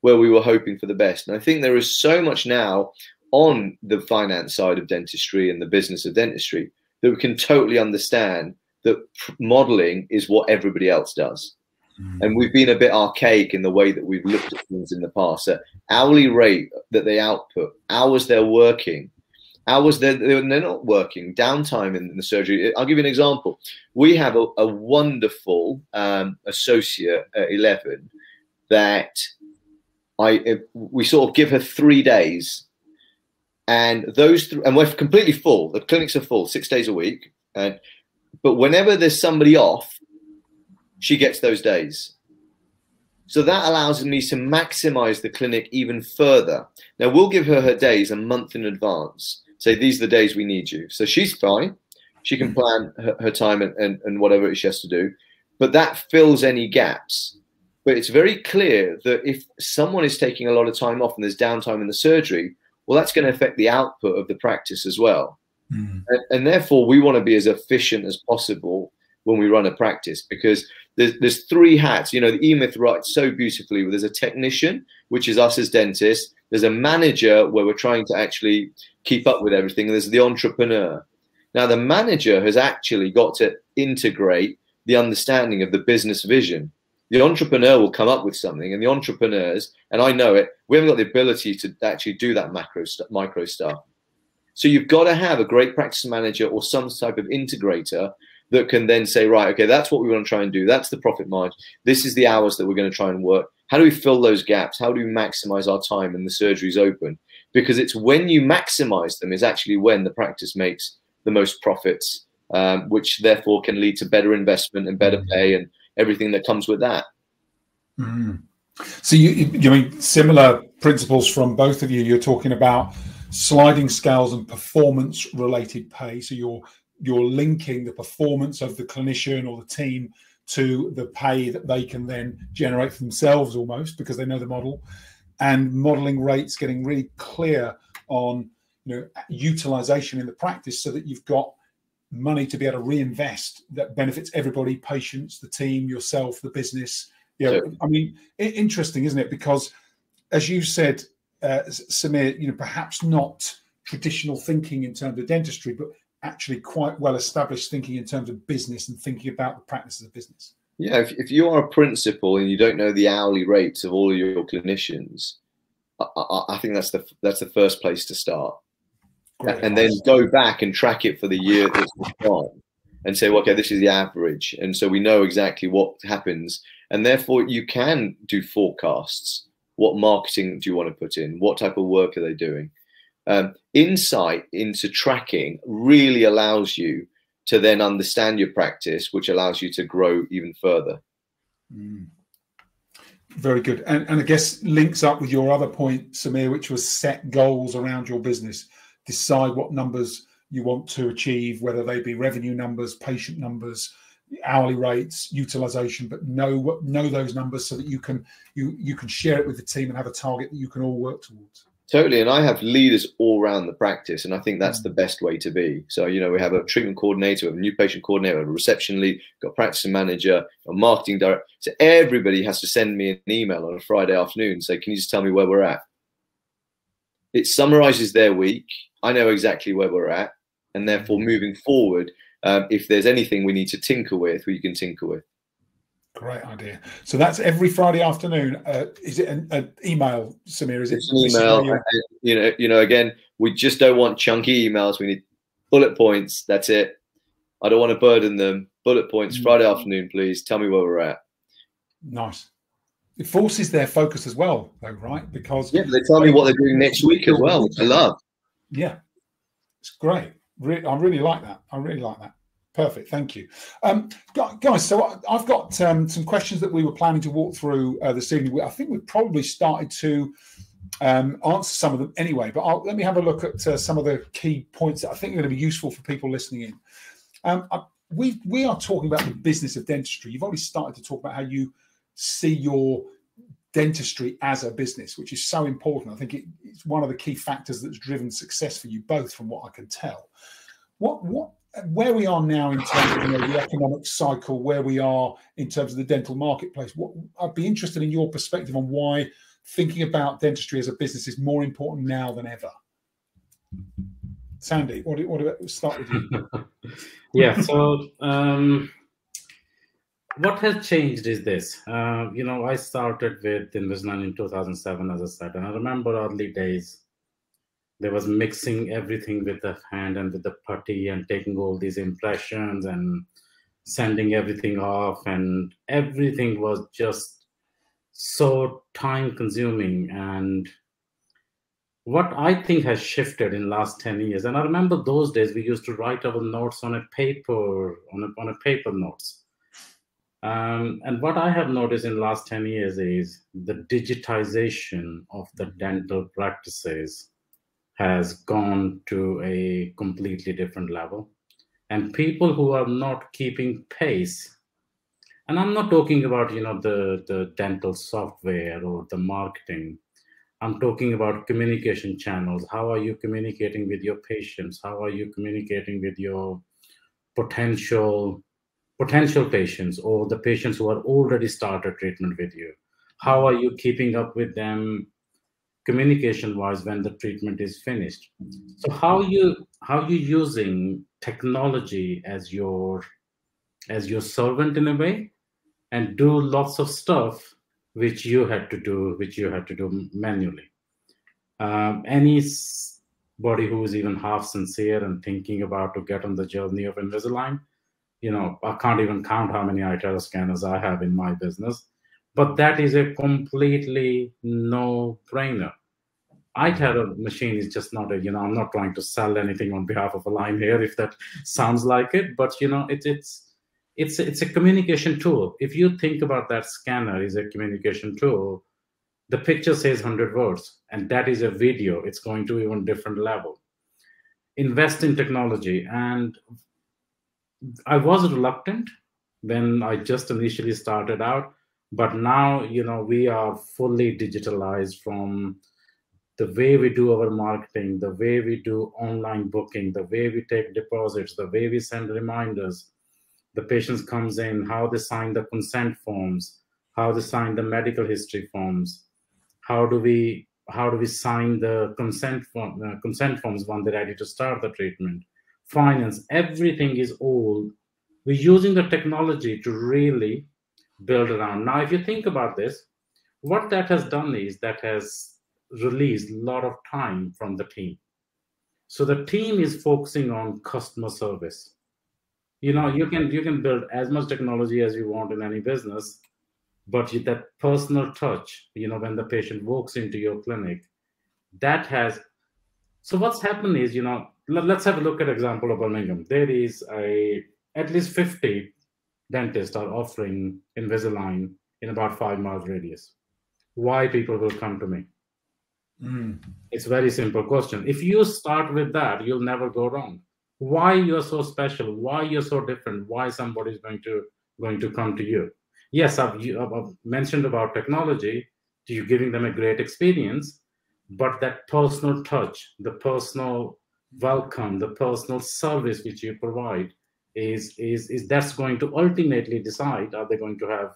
Speaker 3: where we were hoping for the best. And I think there is so much now on the finance side of dentistry and the business of dentistry that we can totally understand that modeling is what everybody else does. Mm. And we've been a bit archaic in the way that we've looked at things in the past. So hourly rate that they output, hours they're working, hours they're, they're not working, downtime in the surgery. I'll give you an example. We have a, a wonderful um, associate at Elleven that I we sort of give her three days, and those th- and we're completely full. The clinics are full six days a week, and but whenever there's somebody off, she gets those days. So that allows me to maximize the clinic even further. Now we'll give her her days a month in advance. Say these are the days we need you. So she's fine. She can hmm. plan her, her time and, and, and whatever she has to do. But that fills any gaps. But it's very clear that if someone is taking a lot of time off and there's downtime in the surgery, well, that's going to affect the output of the practice as well. Mm. And, and, therefore, we want to be as efficient as possible when we run a practice because there's, there's three hats. You know, the E-Myth writes so beautifully. There's a technician, which is us as dentists. There's a manager where we're trying to actually keep up with everything. And there's the entrepreneur. Now, the manager has actually got to integrate the understanding of the business vision the entrepreneur will come up with something and the entrepreneurs and i know it we haven't got the ability to actually do that macro st- micro stuff. So you've got to have a great practice manager or some type of integrator that can then say right okay that's what we want to try and do. That's the profit margin. This is the hours that we're going to try and work. How do we fill those gaps? How do we maximize our time and the surgery is open? Because it's when you maximize them is actually when the practice makes the most profits um, which therefore can lead to better investment and better pay and everything that comes with that.
Speaker 1: Mm. So you, you mean similar principles from both of you? You're talking about sliding scales and performance related pay. So you're you're linking the performance of the clinician or the team to the pay that they can then generate for themselves almost because they know the model and modeling rates getting really clear on you know utilization in the practice so that you've got money to be able to reinvest that benefits everybody patients the team yourself the business. Yeah sure. i mean interesting isn't it? Because as you said uh, sameer you know perhaps not traditional thinking in terms of dentistry but actually quite well established thinking in terms of business and thinking about the practices of business.
Speaker 3: Yeah if, if you are a principal and you don't know the hourly rates of all of your clinicians I, I, I think that's the that's the first place to start Great. and then go back and track it for the year that's gone and say, well, okay, this is the average. And so we know exactly what happens. And therefore, you can do forecasts. What marketing do you want to put in? What type of work are they doing? Um, insight into tracking really allows you to then understand your practice, which allows you to grow even further. Mm.
Speaker 1: Very good. And, and I guess links up with your other point, Sameer, which was set goals around your business decide what numbers you want to achieve, whether they be revenue numbers, patient numbers, hourly rates, utilization, but know know those numbers so that you can you you can share it with the team and have a target that you can all work towards.
Speaker 3: Totally, and I have leaders all around the practice, and I think that's mm. the best way to be. So, you know, we have a treatment coordinator, we have a new patient coordinator, a reception lead, got a practice manager, a marketing director. So everybody has to send me an email on a Friday afternoon, and say, "Can you just tell me where we're at?" It summarizes their week. I know exactly where we're at, and therefore moving forward, um, if there's anything we need to tinker with, we can tinker with.
Speaker 1: Great idea. So that's every Friday afternoon. Uh, is it an, an, email, Sameer? Is it
Speaker 3: it's an email? You know, you know. Again, we just don't want chunky emails. We need bullet points. That's it. I don't want to burden them. Bullet points. Mm-hmm. Friday afternoon, please. Tell me where we're at.
Speaker 1: Nice it forces their focus as well, though, right? Because
Speaker 3: yeah, they tell me what they're doing next week as well, which I love.
Speaker 1: Yeah, it's great. Re- I really like that. I really like that. Perfect. Thank you, um, guys. So I've got um, some questions that we were planning to walk through uh, this evening. I think we've probably started to um, answer some of them anyway. But I'll, let me have a look at uh, some of the key points that I think are going to be useful for people listening in. Um, I, we we are talking about the business of dentistry. You've already started to talk about how you see your dentistry as a business, which is so important. I think it, it's one of the key factors that's driven success for you both, from what I can tell. What what where we are now in terms of you know, the economic cycle, where we are in terms of the dental marketplace. What I'd be interested in your perspective on why thinking about dentistry as a business is more important now than ever? Sandy, what do, what do start with you?
Speaker 2: yeah, so um, what has changed is this. Uh, you know, I started with Invisalign in 2007, as I said, and I remember early days. There was mixing everything with the hand and with the putty and taking all these impressions and sending everything off, and everything was just so time consuming and what I think has shifted in last 10 years, and I remember those days we used to write our notes on a paper, on a, on a paper notes. Um, and what I have noticed in the last 10 years is the digitization of the dental practices has gone to a completely different level. And people who are not keeping pace, and I'm not talking about, you know, the, the dental software or the marketing, I'm talking about communication channels. How are you communicating with your patients? How are you communicating with your potential potential patients or the patients who are already started treatment with you? How are you keeping up with them communication wise when the treatment is finished? So how you how you using technology as your as your servant in a way and do lots of stuff which you had to do, which you had to do manually. Um, anybody who is even half sincere and thinking about to get on the journey of Invisalign, you know, I can't even count how many iTero scanners I have in my business, but that is a completely no-brainer. iTero machine is just not a, you know, I'm not trying to sell anything on behalf of Align here, if that sounds like it, but you know, it, it's it's it's a communication tool. If you think about that scanner is a communication tool, the picture says 100 words, and that is a video. It's going to even different level. Invest in technology, and I was reluctant when I just initially started out, but now you know we are fully digitalized from the way we do our marketing, the way we do online booking, the way we take deposits, the way we send reminders. The patients comes in, how they sign the consent forms, how they sign the medical history forms, how do we how do we sign the consent form, uh, consent forms when they're ready to start the treatment, finance, everything is all we're using the technology to really build around. Now, if you think about this, what that has done is that has released a lot of time from the team. So the team is focusing on customer service you know you can you can build as much technology as you want in any business but that personal touch you know when the patient walks into your clinic that has so what's happened is you know let, us have a look at example of birmingham. There is a at least 50 dentists are offering invisalign in about five miles radius. Why people will come to me? Mm. it's very simple question. If you start with that you'll never go wrong. Why you're so special? Why you're so different? Why somebody's going to going to come to you? Yes i've, I've mentioned about technology. You giving them a great experience but that personal touch the personal welcome the personal service which you provide is is is that's going to ultimately decide are they going to have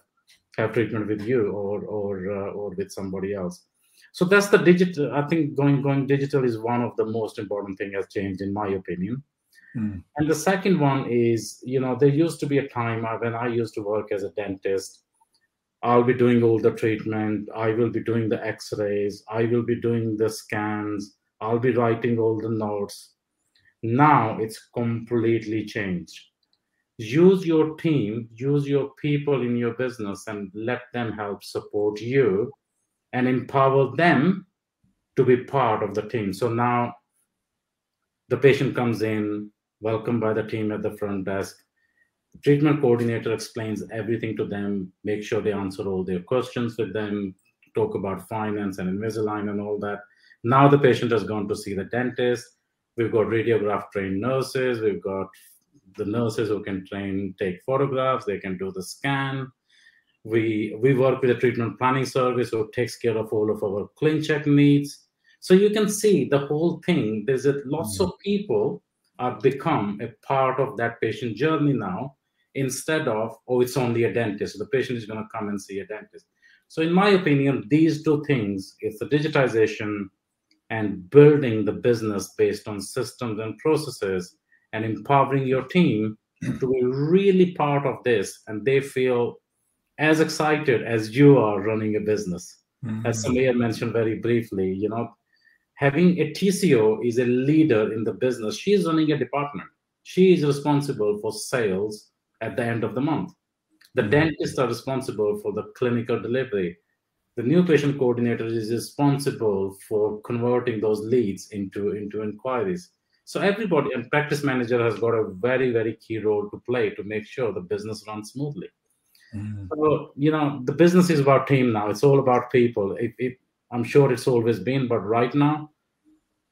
Speaker 2: have treatment with you or or uh, or with somebody else so that's the digital i think going going digital is one of the most important thing has changed in my opinion Mm. And the second one is, you know, there used to be a time when I used to work as a dentist. I'll be doing all the treatment. I will be doing the x rays. I will be doing the scans. I'll be writing all the notes. Now it's completely changed. Use your team, use your people in your business, and let them help support you and empower them to be part of the team. So now the patient comes in, welcomed by the team at the front desk. Treatment coordinator explains everything to them, make sure they answer all their questions with them, talk about finance and Invisalign and all that. Now the patient has gone to see the dentist. We've got radiograph trained nurses. We've got the nurses who can train, take photographs. They can do the scan. We we work with a treatment planning service who takes care of all of our ClinCheck needs. So you can see the whole thing. There's a, lots mm-hmm. of people uh, become a part of that patient journey now instead of oh it's only a dentist the patient is going to come and see a dentist So, in my opinion, these two things it's the digitization and building the business based on systems and processes and empowering your team to be really part of this and they feel as excited as you are running a business. Mm-hmm. as sameer mentioned very briefly you know having a tco is a leader in the business. She is running a department. She is responsible for sales at the end of the month. The mm-hmm. dentists are responsible for the clinical delivery the new patient coordinator is responsible for converting those leads into into inquiries. So everybody and practice manager has got a very very key role to play to make sure the business runs smoothly. Mm. so you know the business is about team now. It's all about people. It, it, i'm sure it's always been but right now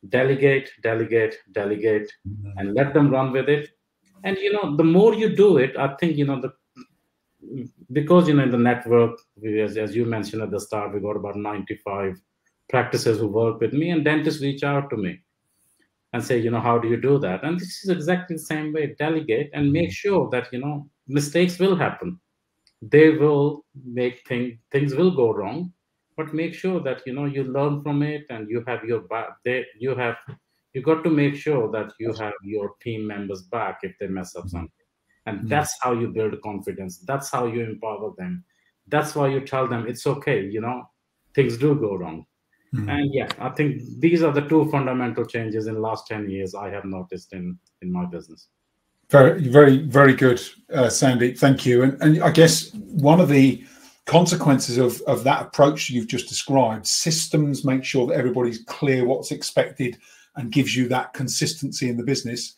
Speaker 2: delegate delegate delegate mm. and let them run with it. And you know the more you do it i think you know the because you know in the network as, as you mentioned at the start we got about 95 practices who work with me and dentists reach out to me and say you know how do you do that? And this is exactly the same way delegate and make mm-hmm. sure that you know mistakes will happen. They will make things things will go wrong but make sure that you know you learn from it and you have your back they you have you got to make sure that you have your team members back if they mess up mm-hmm. something and mm-hmm. that's how you build confidence. That's how you empower them. That's why you tell them it's okay you know things do go wrong. Mm-hmm. and yeah i think these are the two fundamental changes in the last 10 years i have noticed in in my business.
Speaker 1: Very very very good uh, sandy thank you. And, and i guess one of the consequences of, of that approach you've just described systems make sure that everybody's clear what's expected and gives you that consistency in the business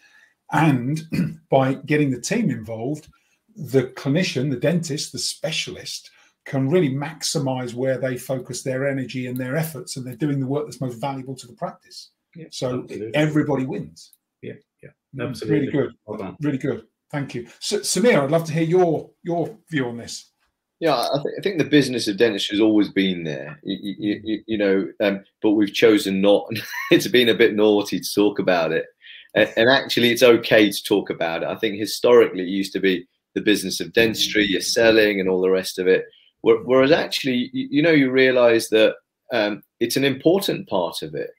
Speaker 1: and by getting the team involved, the clinician, the dentist, the specialist can really maximize where they focus their energy and their efforts, and they're doing the work that's most valuable to the practice. Yeah, so absolutely. everybody wins.
Speaker 2: Yeah, yeah, absolutely.
Speaker 1: Really good. Well really good. Thank you, so, Sameer. I'd love to hear your your view on this.
Speaker 3: Yeah, I, th- I think the business of dentistry has always been there, you, you, you, you know, um, but we've chosen not. it's been a bit naughty to talk about it and actually it's okay to talk about it. I think historically it used to be the business of dentistry, you're selling and all the rest of it. Whereas actually, you know, you realize that um, it's an important part of it,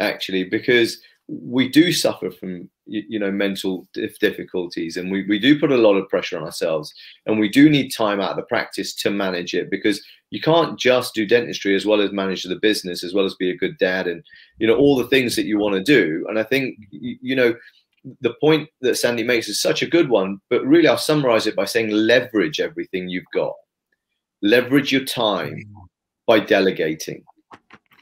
Speaker 3: actually, because we do suffer from you know mental difficulties and we, we do put a lot of pressure on ourselves and we do need time out of the practice to manage it because you can't just do dentistry as well as manage the business as well as be a good dad and you know all the things that you want to do. And i think you know the point that sandy makes is such a good one but really i'll summarize it by saying leverage everything you've got. Leverage your time by delegating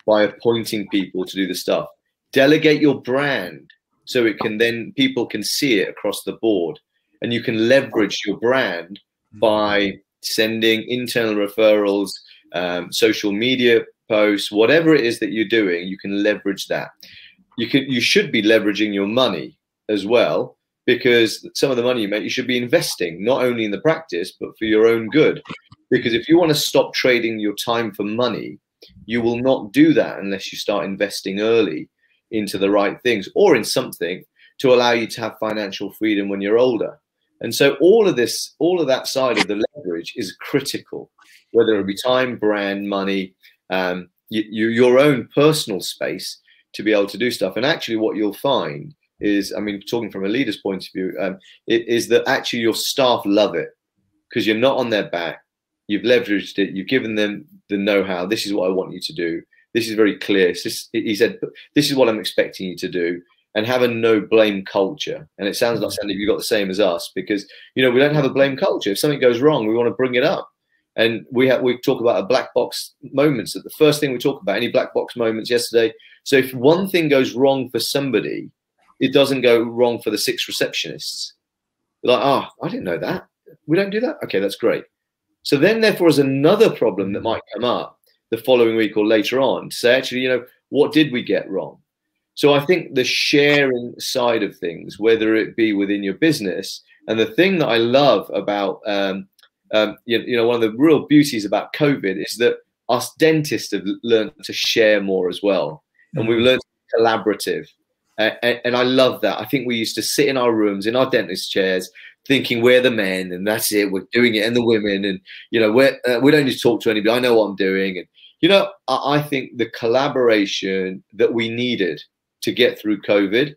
Speaker 3: by appointing people to do the stuff delegate your brand so it can then people can see it across the board. And you can leverage your brand by sending internal referrals um, social media posts whatever it is that you're doing you can leverage that. You can you should be leveraging your money as well because some of the money you make you should be investing not only in the practice but for your own good. Because if you want to stop trading your time for money you will not do that unless you start investing early into the right things or in something to allow you to have financial freedom when you're older. And so all of this, all of that side of the leverage is critical, whether it be time, brand, money, um, you, you, your own personal space to be able to do stuff. And actually, what you'll find is, I mean, talking from a leader's point of view, um, it is that actually your staff love it because you're not on their back. You've leveraged it. You've given them the know-how. This is what I want you to do. This is very clear. Just, he said, "This is what I'm expecting you to do." and have a no blame culture. And it sounds like mm. Sandy, you got the same as us because you know we don't have a blame culture. If something goes wrong, we want to bring it up. And we have we talk about a black box moments. That the first thing we talk about any black box moments yesterday. So if one thing goes wrong for somebody, it doesn't go wrong for the six receptionists. They're like, oh, I didn't know that. We don't do that. Okay, that's great. So then, therefore, is another problem that might come up the following week or later on to say, actually, you know, what did we get wrong? So I think the sharing side of things, whether it be within your business, and the thing that I love about, um, um, you, you, know, one of the real beauties about COVID is that us dentists have learned to share more as well, and we've learned collaborative. Uh, and, and I love that. I think we used to sit in our rooms, in our dentist chairs, thinking we're the men and that's it, we're doing it, and the women, and you know, we're uh, we don't need to talk to anybody. I know what I'm doing, and you know, I, I think the collaboration that we needed to get through COVID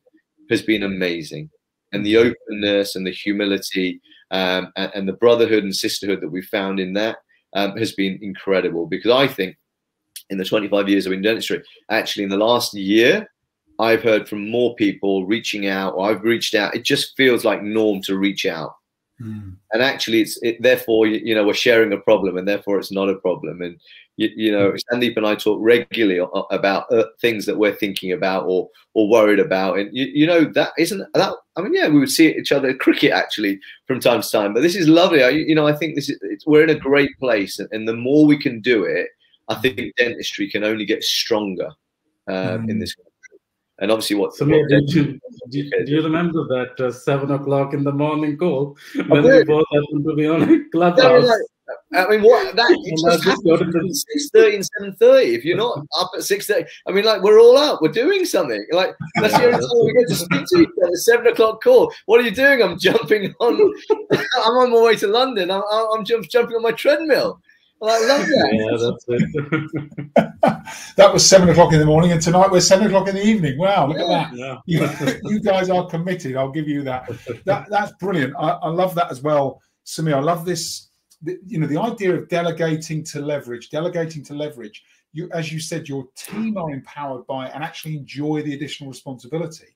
Speaker 3: has been amazing, and the openness and the humility um, and, and, the brotherhood and sisterhood that we found in that um, has been incredible. Because I think in the 25 years of in dentistry, actually in the last year, I've heard from more people reaching out, or I've reached out. It just feels like norm to reach out. Mm. And actually, it's it, therefore you know we're sharing a problem, and therefore it's not a problem. And you, you know, hmm. Sandeep and I talk regularly about uh, things that we're thinking about or or worried about, and you, you know that isn't that. I mean, yeah, we would see each other at cricket actually from time to time, but this is lovely. I, you know, I think this is we're in a great place, and, and, the more we can do it, I think dentistry can only get stronger um, mm. in this country. and obviously, what?
Speaker 2: So, what do, you, do, do, you remember that uh, seven o'clock in the morning call when we both happened to be on a clubhouse?
Speaker 3: I mean, what that it just happens between six thirty and seven thirty. If you're not up at six thirty, I mean, like we're all up, we're doing something. Like that's the only time we get to speak to each other. Seven o'clock call. What are you doing? I'm jumping on. I'm on my way to London. I'm, I'm jumping on my treadmill. I love
Speaker 1: that. Yeah, that's it. that was seven o'clock in the morning, and tonight we're seven o'clock in the evening. Wow, look yeah, at that! Yeah. You, you, guys are committed. I'll give you that. That that's brilliant. I, I love that as well, Sameer. I love this. You know, the idea of delegating to leverage, delegating to leverage. You, as you said, your team are empowered by and actually enjoy the additional responsibility.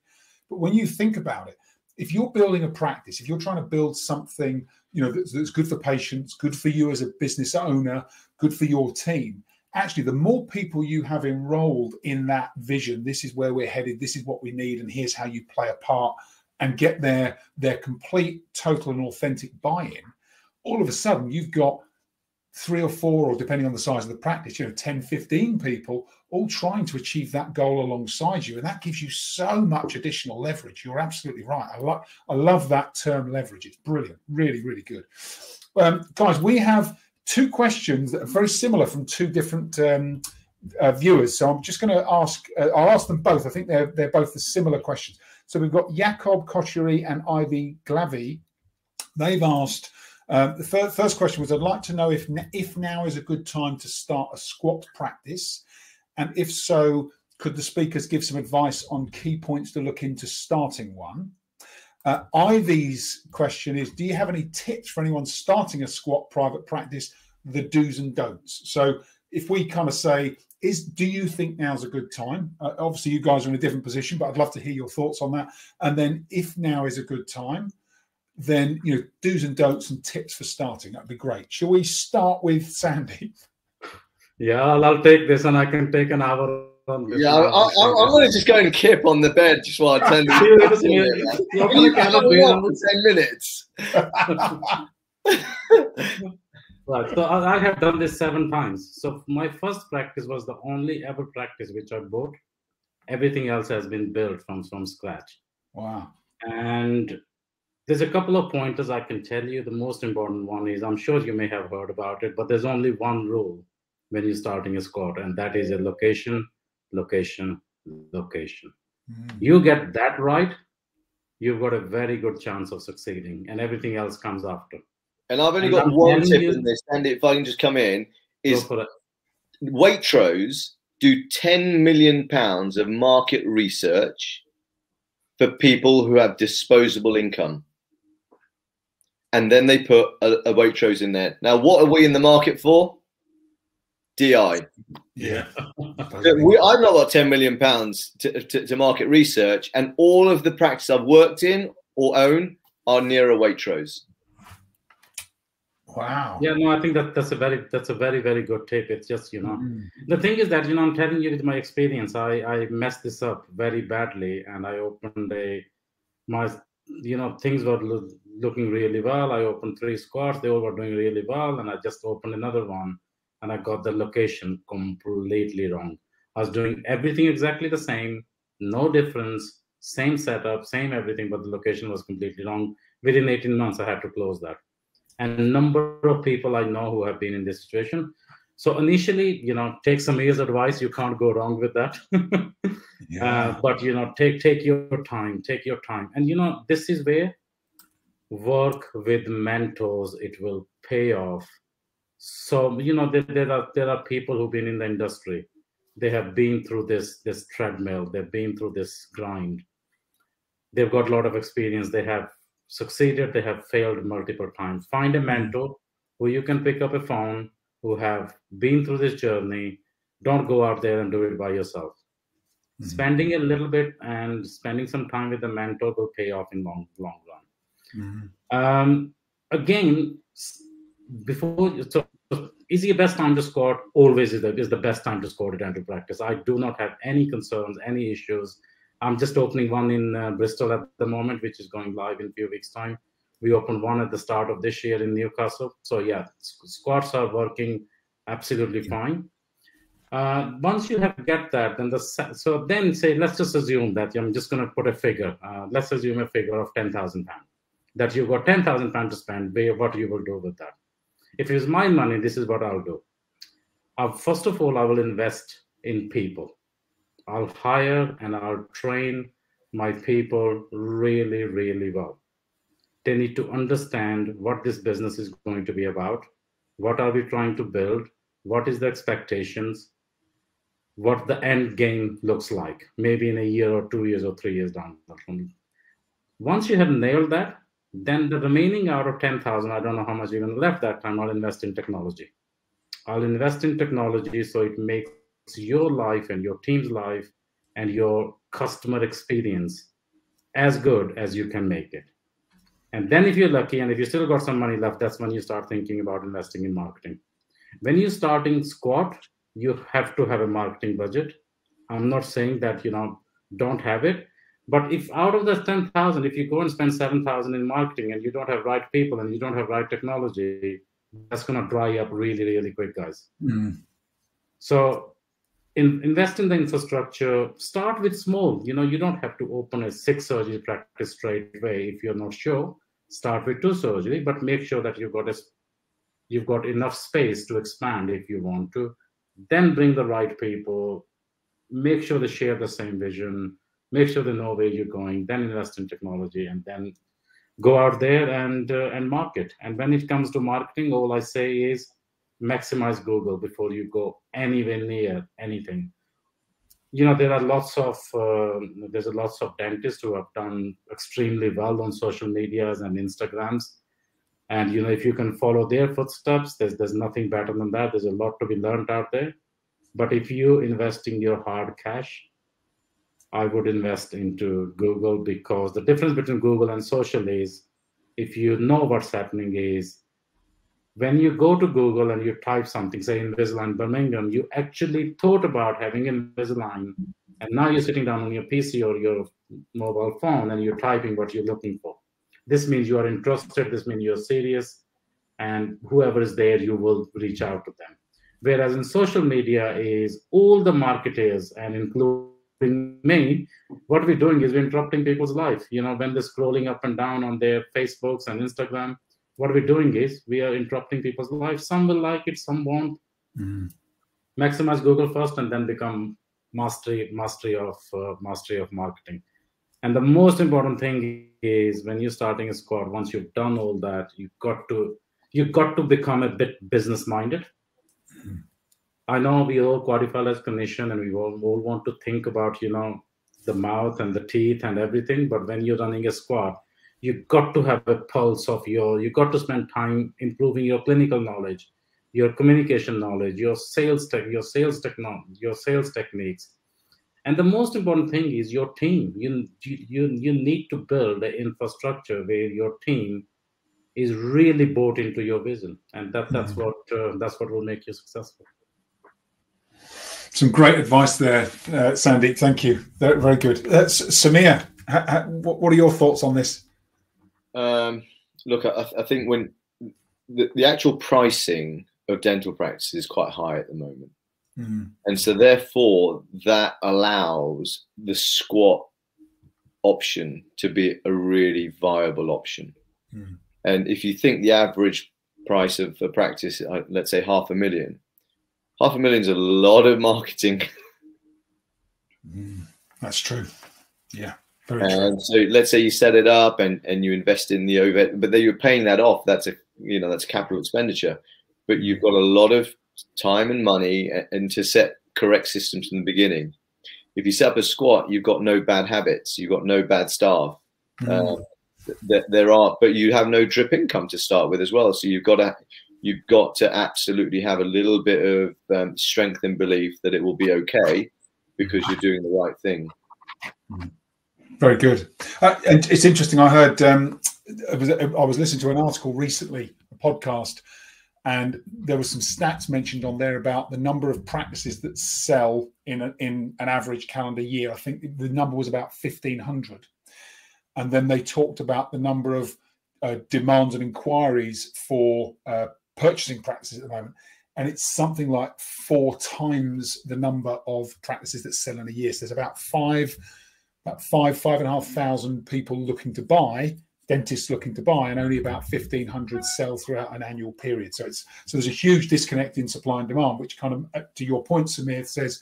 Speaker 1: But when you think about it, if you're building a practice, if you're trying to build something you know that's, that's good for patients, good for you as a business owner, good for your team. Actually, the more people you have enrolled in that vision, this is where we're headed, this is what we need, and here's how you play a part and get their their complete, total, and authentic buy-in. All of a sudden, you've got three or four, or depending on the size of the practice, you know, 10, 15 people all trying to achieve that goal alongside you. And that gives you so much additional leverage. You're absolutely right. I, love, I love that term leverage. It's brilliant. Really, really good. Um, guys, we have two questions that are very similar from two different um, uh, viewers. So I'm just going to ask, uh, I'll ask them both. I think they're, they're both the similar questions. So we've got Jakob Koshiri and Ivy Glavy. They've asked, uh, the fir first question was I'd like to know if, if now is a good time to start a squat practice. And if so, could the speakers give some advice on key points to look into starting one? Uh, Ivy's question is Do you have any tips for anyone starting a squat private practice, the do's and don'ts? So, if we kind of say, is do you think now's a good time? Uh, obviously, you guys are in a different position, but I'd love to hear your thoughts on that. And then, if now is a good time, then you know do's and don'ts and tips for starting. That'd be great. Shall we start with Sandy?
Speaker 2: Yeah, I'll, I'll take this, and I can take an hour on
Speaker 3: this. Yeah, I, am going to just go and kip on the bed just while I turn the. You're going to ten minutes.
Speaker 2: right. So I, I have done this seven times. So my first practice was the only ever practice which I bought. Everything else has been built from from scratch.
Speaker 1: Wow.
Speaker 2: And there's a couple of pointers I can tell you. The most important one is I'm sure you may have heard about it, but there's only one rule when you're starting a squat, and that is a location, location, location. Mm. You get that right, you've got a very good chance of succeeding, and everything else comes after.
Speaker 3: And I've only and got I'm one tip you, in this, and if I can just come in, is Waitrose do 10 million pounds of market research for people who have disposable income. And then they put a, a Waitrose in there. Now, what are we in the market for? DI.
Speaker 1: Yeah.
Speaker 3: we, I've not got 10 million pounds to, to, to, market research, and all of the practice I've worked in or own are near a Waitrose.
Speaker 1: Wow.
Speaker 2: Yeah, no, I think that that's a very that's a very very good tip. It's just you know mm. the thing is that you know I'm telling you with my experience. I I messed this up very badly, and I opened a my you know things were lo- looking really well. I opened three squats; they all were doing really well, and I just opened another one and I got the location completely wrong. I was doing everything exactly the same, no difference, same setup, same everything, but the location was completely wrong. Within 18 months, I had to close that. And a number of people I know who have been in this situation. So initially, you know, take Sameer's advice. You can't go wrong with that. yeah. uh, but you know, take take your time, take your time. And you know, this is where work with mentors, it will pay off. So you know there, there are there are people who've been in the industry. They have been through this this treadmill. They've been through this grind. They've got a lot of experience. They have succeeded. They have failed multiple times. Find a mentor who you can pick up a phone, who have been through this journey. Don't go out there and do it by yourself. Mm-hmm. Spending a little bit and spending some time with the mentor will pay off in long long. Mm-hmm. Um, again, before so is the best time to score? Always is the, is the best time to score to dental practice. I do not have any concerns, any issues. I'm just opening one in uh, Bristol at the moment, which is going live in a few weeks' time. We opened one at the start of this year in Newcastle. So yeah, squats are working absolutely fine. Uh, once you have get that, then the so then say let's just assume that I'm just going to put a figure. Uh, let's assume a figure of ten thousand pounds that you've got 10,000 pounds to spend, what you will do with that. If it's my money, this is what I'll do. Uh, first of all, I will invest in people. I'll hire and I'll train my people really, really well. They need to understand what this business is going to be about. What are we trying to build? What is the expectations? What the end game looks like, maybe in a year or two years or three years down the line. Once you have nailed that, then the remaining out of 10,000, I don't know how much even left that time, I'll invest in technology. I'll invest in technology so it makes your life and your team's life and your customer experience as good as you can make it. And then if you're lucky and if you still got some money left, that's when you start thinking about investing in marketing. When you're starting squat, you have to have a marketing budget. I'm not saying that, you know, don't have it, but if out of the 10,000, if you go and spend 7,000 in marketing and you don't have right people and you don't have right technology, that's going to dry up really, really quick, guys. Mm. So in, invest in the infrastructure, start with small. You know, you don't have to open a six surgery practice straight away if you're not sure. Start with two surgery, but make sure that you've got a, you've got enough space to expand if you want to. Then bring the right people, make sure they share the same vision make sure they know where you're going, then invest in technology, and then go out there and uh, and market. And when it comes to marketing, all I say is maximize Google before you go anywhere near anything. You know, there are lots of uh, there's a lots of dentists who have done extremely well on social medias and Instagrams. And you know, if you can follow their footsteps, there's there's nothing better than that. There's a lot to be learned out there. But if you invest in your hard cash, I would invest into Google because the difference between Google and social is if you know what's happening is when you go to Google and you type something, say Invisalign Birmingham, you actually thought about having Invisalign, and now you're sitting down on your PC or your mobile phone and you're typing what you're looking for. This means you are interested, this means you're serious, and whoever is there, you will reach out to them. Whereas in social media is all the marketers and include me, what we're doing is we're interrupting people's life. You know, when they're scrolling up and down on their Facebooks and Instagram, what we're doing is we are interrupting people's life. Some will like it, some won't. Mm-hmm. Maximize Google first, and then become mastery mastery of uh, mastery of marketing. And the most important thing is when you're starting a squat. Once you've done all that, you've got to you've got to become a bit business minded. I know we all qualify as clinician and we all, all want to think about, you know, the mouth and the teeth and everything. But when you're running a squat, you've got to have a pulse of your, you've got to spend time improving your clinical knowledge, your communication knowledge, your sales tech, your sales technology, your sales techniques. And the most important thing is your team. You, you, you need to build an infrastructure where your team is really bought into your vision. And that, that's mm-hmm. what uh, that's what will make you successful.
Speaker 1: Some great advice there, uh, Sandy. Thank you. Very good. Uh, Sameer, what are your thoughts on this?
Speaker 3: Um, look, I, I, think when the, the, actual pricing of dental practice is quite high at the moment. Mm. And so, therefore, that allows the squat option to be a really viable option. Mm. And if you think the average price of a practice, uh, let's say half a million, half a million is a lot of marketing.
Speaker 1: Mm, that's true. Yeah.
Speaker 3: and so let's say you set it up and, and you invest in the overhead, but then you're paying that off. That's a you know that's capital expenditure, but you've got a lot of time and money and to set correct systems from the beginning. If you set up a squat, you've got no bad habits, you've got no bad staff. Mm. Um, th- there are, but you have no drip income to start with as well. So you've got to you've got to absolutely have a little bit of um, strength and belief that it will be okay because you're doing the right thing.
Speaker 1: Mm. Very good. Uh, and it's interesting. I heard um, I, was, I was listening to an article recently, a podcast, and there was some stats mentioned on there about the number of practices that sell in a, in an average calendar year. I think the number was about fifteen hundred, and then they talked about the number of uh, demands and inquiries for uh, purchasing practices at the moment, and it's something like four times the number of practices that sell in a year. So there's about five about five, five and a half thousand people looking to buy, dentists looking to buy, and only about 1,500 sell throughout an annual period. So it's so there's a huge disconnect in supply and demand, which kind of, uh, to your point, Sameer says,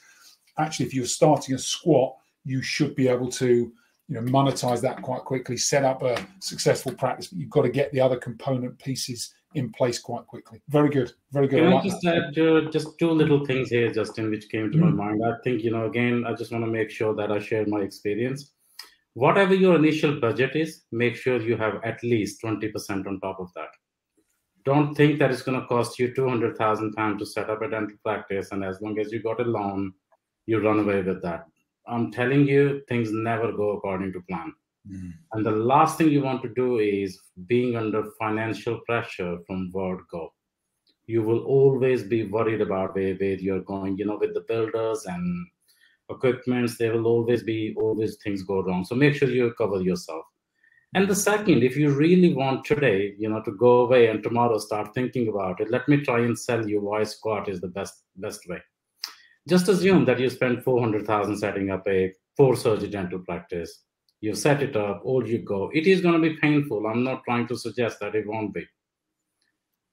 Speaker 1: actually, if you're starting a squat, you should be able to you know monetize that quite quickly, set up a successful practice, but you've got to get the other component pieces in place quite quickly. Very good, very good.
Speaker 2: Can I, I just add uh, just two little things here, Justin, which came to mm. my mind. I think you know, again, I just want to make sure that I share my experience. Whatever your initial budget is, make sure you have at least twenty percent on top of that. Don't think that it's going to cost you two hundred thousand pounds to set up a dental practice, and as long as you got a loan, you run away with that. I'm telling you, things never go according to plan. Mm. And the last thing you want to do is being under financial pressure from word go. You will always be worried about where, where you're going, you know, with the builders and equipments, there will always be always things go wrong. So make sure you cover yourself. And the second, if you really want today, you know, to go away and tomorrow start thinking about it, let me try and sell you why squat is the best best way. Just assume that you spend 400,000 setting up a four surgery dental practice you set it up, or you go. It is going to be painful. I'm not trying to suggest that it won't be.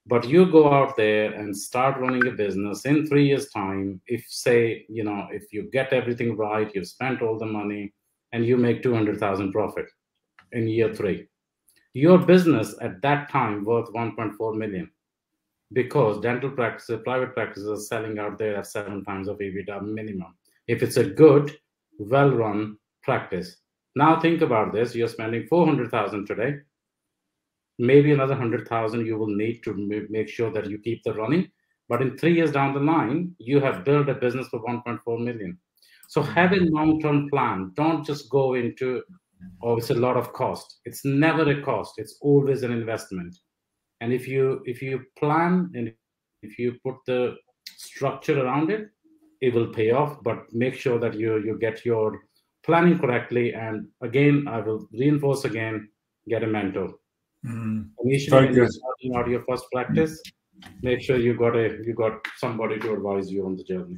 Speaker 2: But you go out there and start running a business in three years' time. If, say, you know, if you get everything right, you've spent all the money, and you make 200,000 profit in year three, your business at that time worth 1.4 million because dental practices, private practices are selling out there at seven times of EBITDA minimum. If it's a good, well-run practice, now think about this. You're spending 400,000 today. Maybe another 100,000 you will need to make sure that you keep the running. But in three years down the line, you have built a business for 1.4 million. So have a long-term plan. Don't just go into, oh, it's a lot of cost. It's never a cost. It's always an investment. And if you if you plan and if you put the structure around it, it will pay off. But make sure that you you get your planning correctly. And again, I will reinforce again, get a mentor. Mm, Initially, when you're starting out your first practice, make sure you got a you got somebody to advise you on the journey.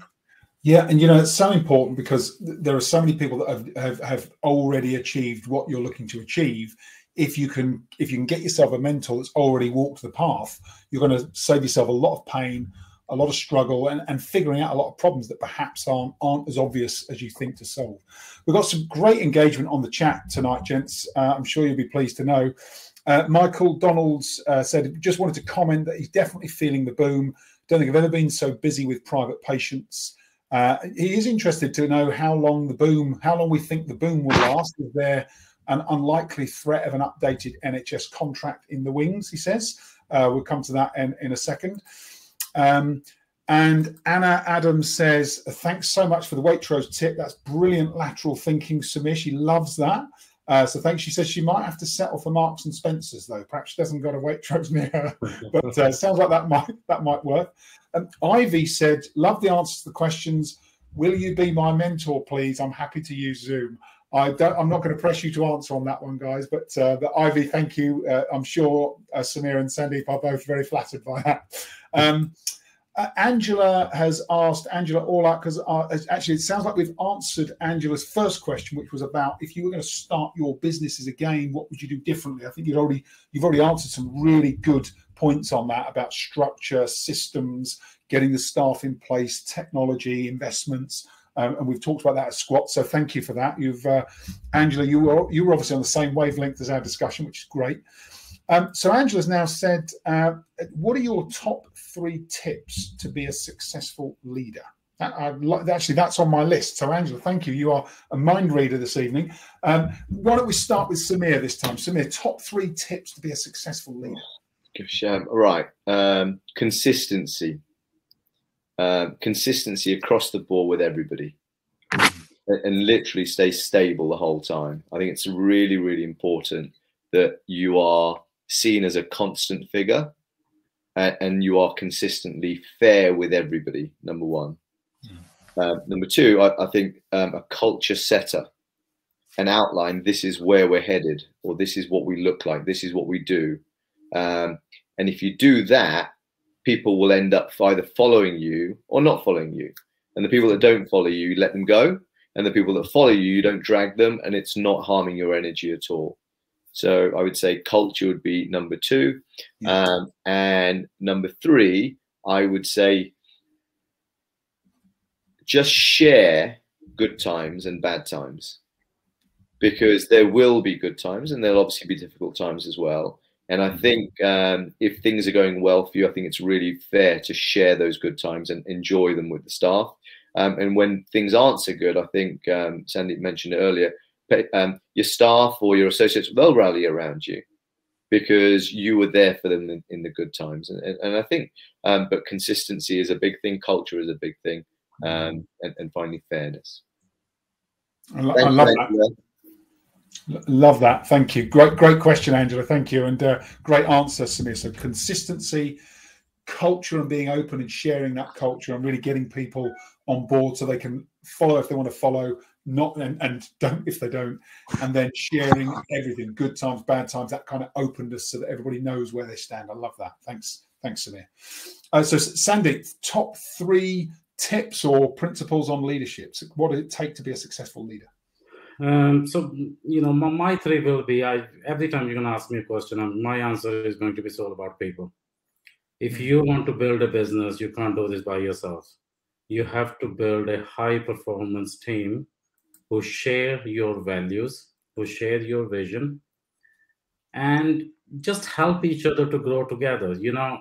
Speaker 1: Yeah, and you know it's so important because there are so many people that have, have, have already achieved what you're looking to achieve. If you can if you can get yourself a mentor that's already walked the path, you're going to save yourself a lot of pain, a lot of struggle and, and figuring out a lot of problems that perhaps aren't, aren't as obvious as you think to solve. We've got some great engagement on the chat tonight, gents. Uh, I'm sure you'll be pleased to know. Uh, Michael Donalds uh, said, just wanted to comment that he's definitely feeling the boom. Don't think I've ever been so busy with private patients. Uh, he is interested to know how long the boom, how long we think the boom will last. Is there an unlikely threat of an updated NHS contract in the wings? He says. Uh, we'll come to that in, in a second. Um, and Anna Adams says, Thanks so much for the Waitrose tip. That's brilliant lateral thinking, Sameer. She loves that. Uh, so thanks. She says she might have to settle for Marks and Spencers though. Perhaps she doesn't got a Waitrose near her, but uh, sounds like that might that might work. Um, Ivy said, "Love the answers to the questions. Will you be my mentor, please? I'm happy to use Zoom. I don't. I'm not going to press you to answer on that one, guys. But uh, Ivy, thank you. Uh, I'm sure uh, Sameer and Sandeep are both very flattered by that. Um, uh, Angela has asked Angela all out because uh, actually it sounds like we've answered Angela's first question, which was about if you were going to start your businesses again, what would you do differently? I think you've already you've already answered some really good points on that about structure, systems, getting the staff in place, technology, investments. Um, and we've talked about that at Squat. So thank you for that. You've, uh, Angela, you were you were obviously on the same wavelength as our discussion, which is great. Um, so Angela's now said, uh, what are your top three tips to be a successful leader? That, actually, that's on my list. So, Angela, thank you. You are a mind reader this evening. Um, why don't we start with Sameer this time? Sameer, top three tips to be a successful leader.
Speaker 3: Give sham. All right. Um, consistency. Uh, consistency across the board with everybody, and, literally stay stable the whole time. I think it's really, really important that you are seen as a constant figure and, and you are consistently fair with everybody. Number one. Um, number two, I, I think um, a culture setter, an outline. This is where we're headed, or this is what we look like. This is what we do. Um, and if you do that, people will end up either following you or not following you. And the people that don't follow you, let them go. And the people that follow you, you don't drag them, and it's not harming your energy at all. So I would say culture would be number two. Yeah. Um, and number three, I would say just share good times and bad times because there will be good times and there'll obviously be difficult times as well. And I mm-hmm. think um, if things are going well for you, I think it's really fair to share those good times and enjoy them with the staff. Um, and when things aren't so good, I think um, Sandy mentioned it earlier, um, your staff or your associates, they'll rally around you because you were there for them in, in the good times. And, and, and I think, um, but consistency is a big thing, culture is a big thing um, and, and finding fairness.
Speaker 1: I, lo- I love that. Love that. Thank you. Great, great question, Angela. Thank you, and uh, great answer, Sameer. So consistency, culture, and being open and sharing that culture, and really getting people on board so they can follow if they want to follow, not and, and don't if they don't, and then sharing everything, good times, bad times, that kind of openness, so that everybody knows where they stand. I love that. Thanks, thanks, Sameer. Uh, so, Sandy, top three tips or principles on leadership? What does it take to be a successful leader?
Speaker 2: Um, so you know, my, my, three will be: I every time you're going to ask me a question, my answer is going to be all about people. If you want to build a business, you can't do this by yourself. You have to build a high performance team who share your values, who share your vision, and just help each other to grow together. You know,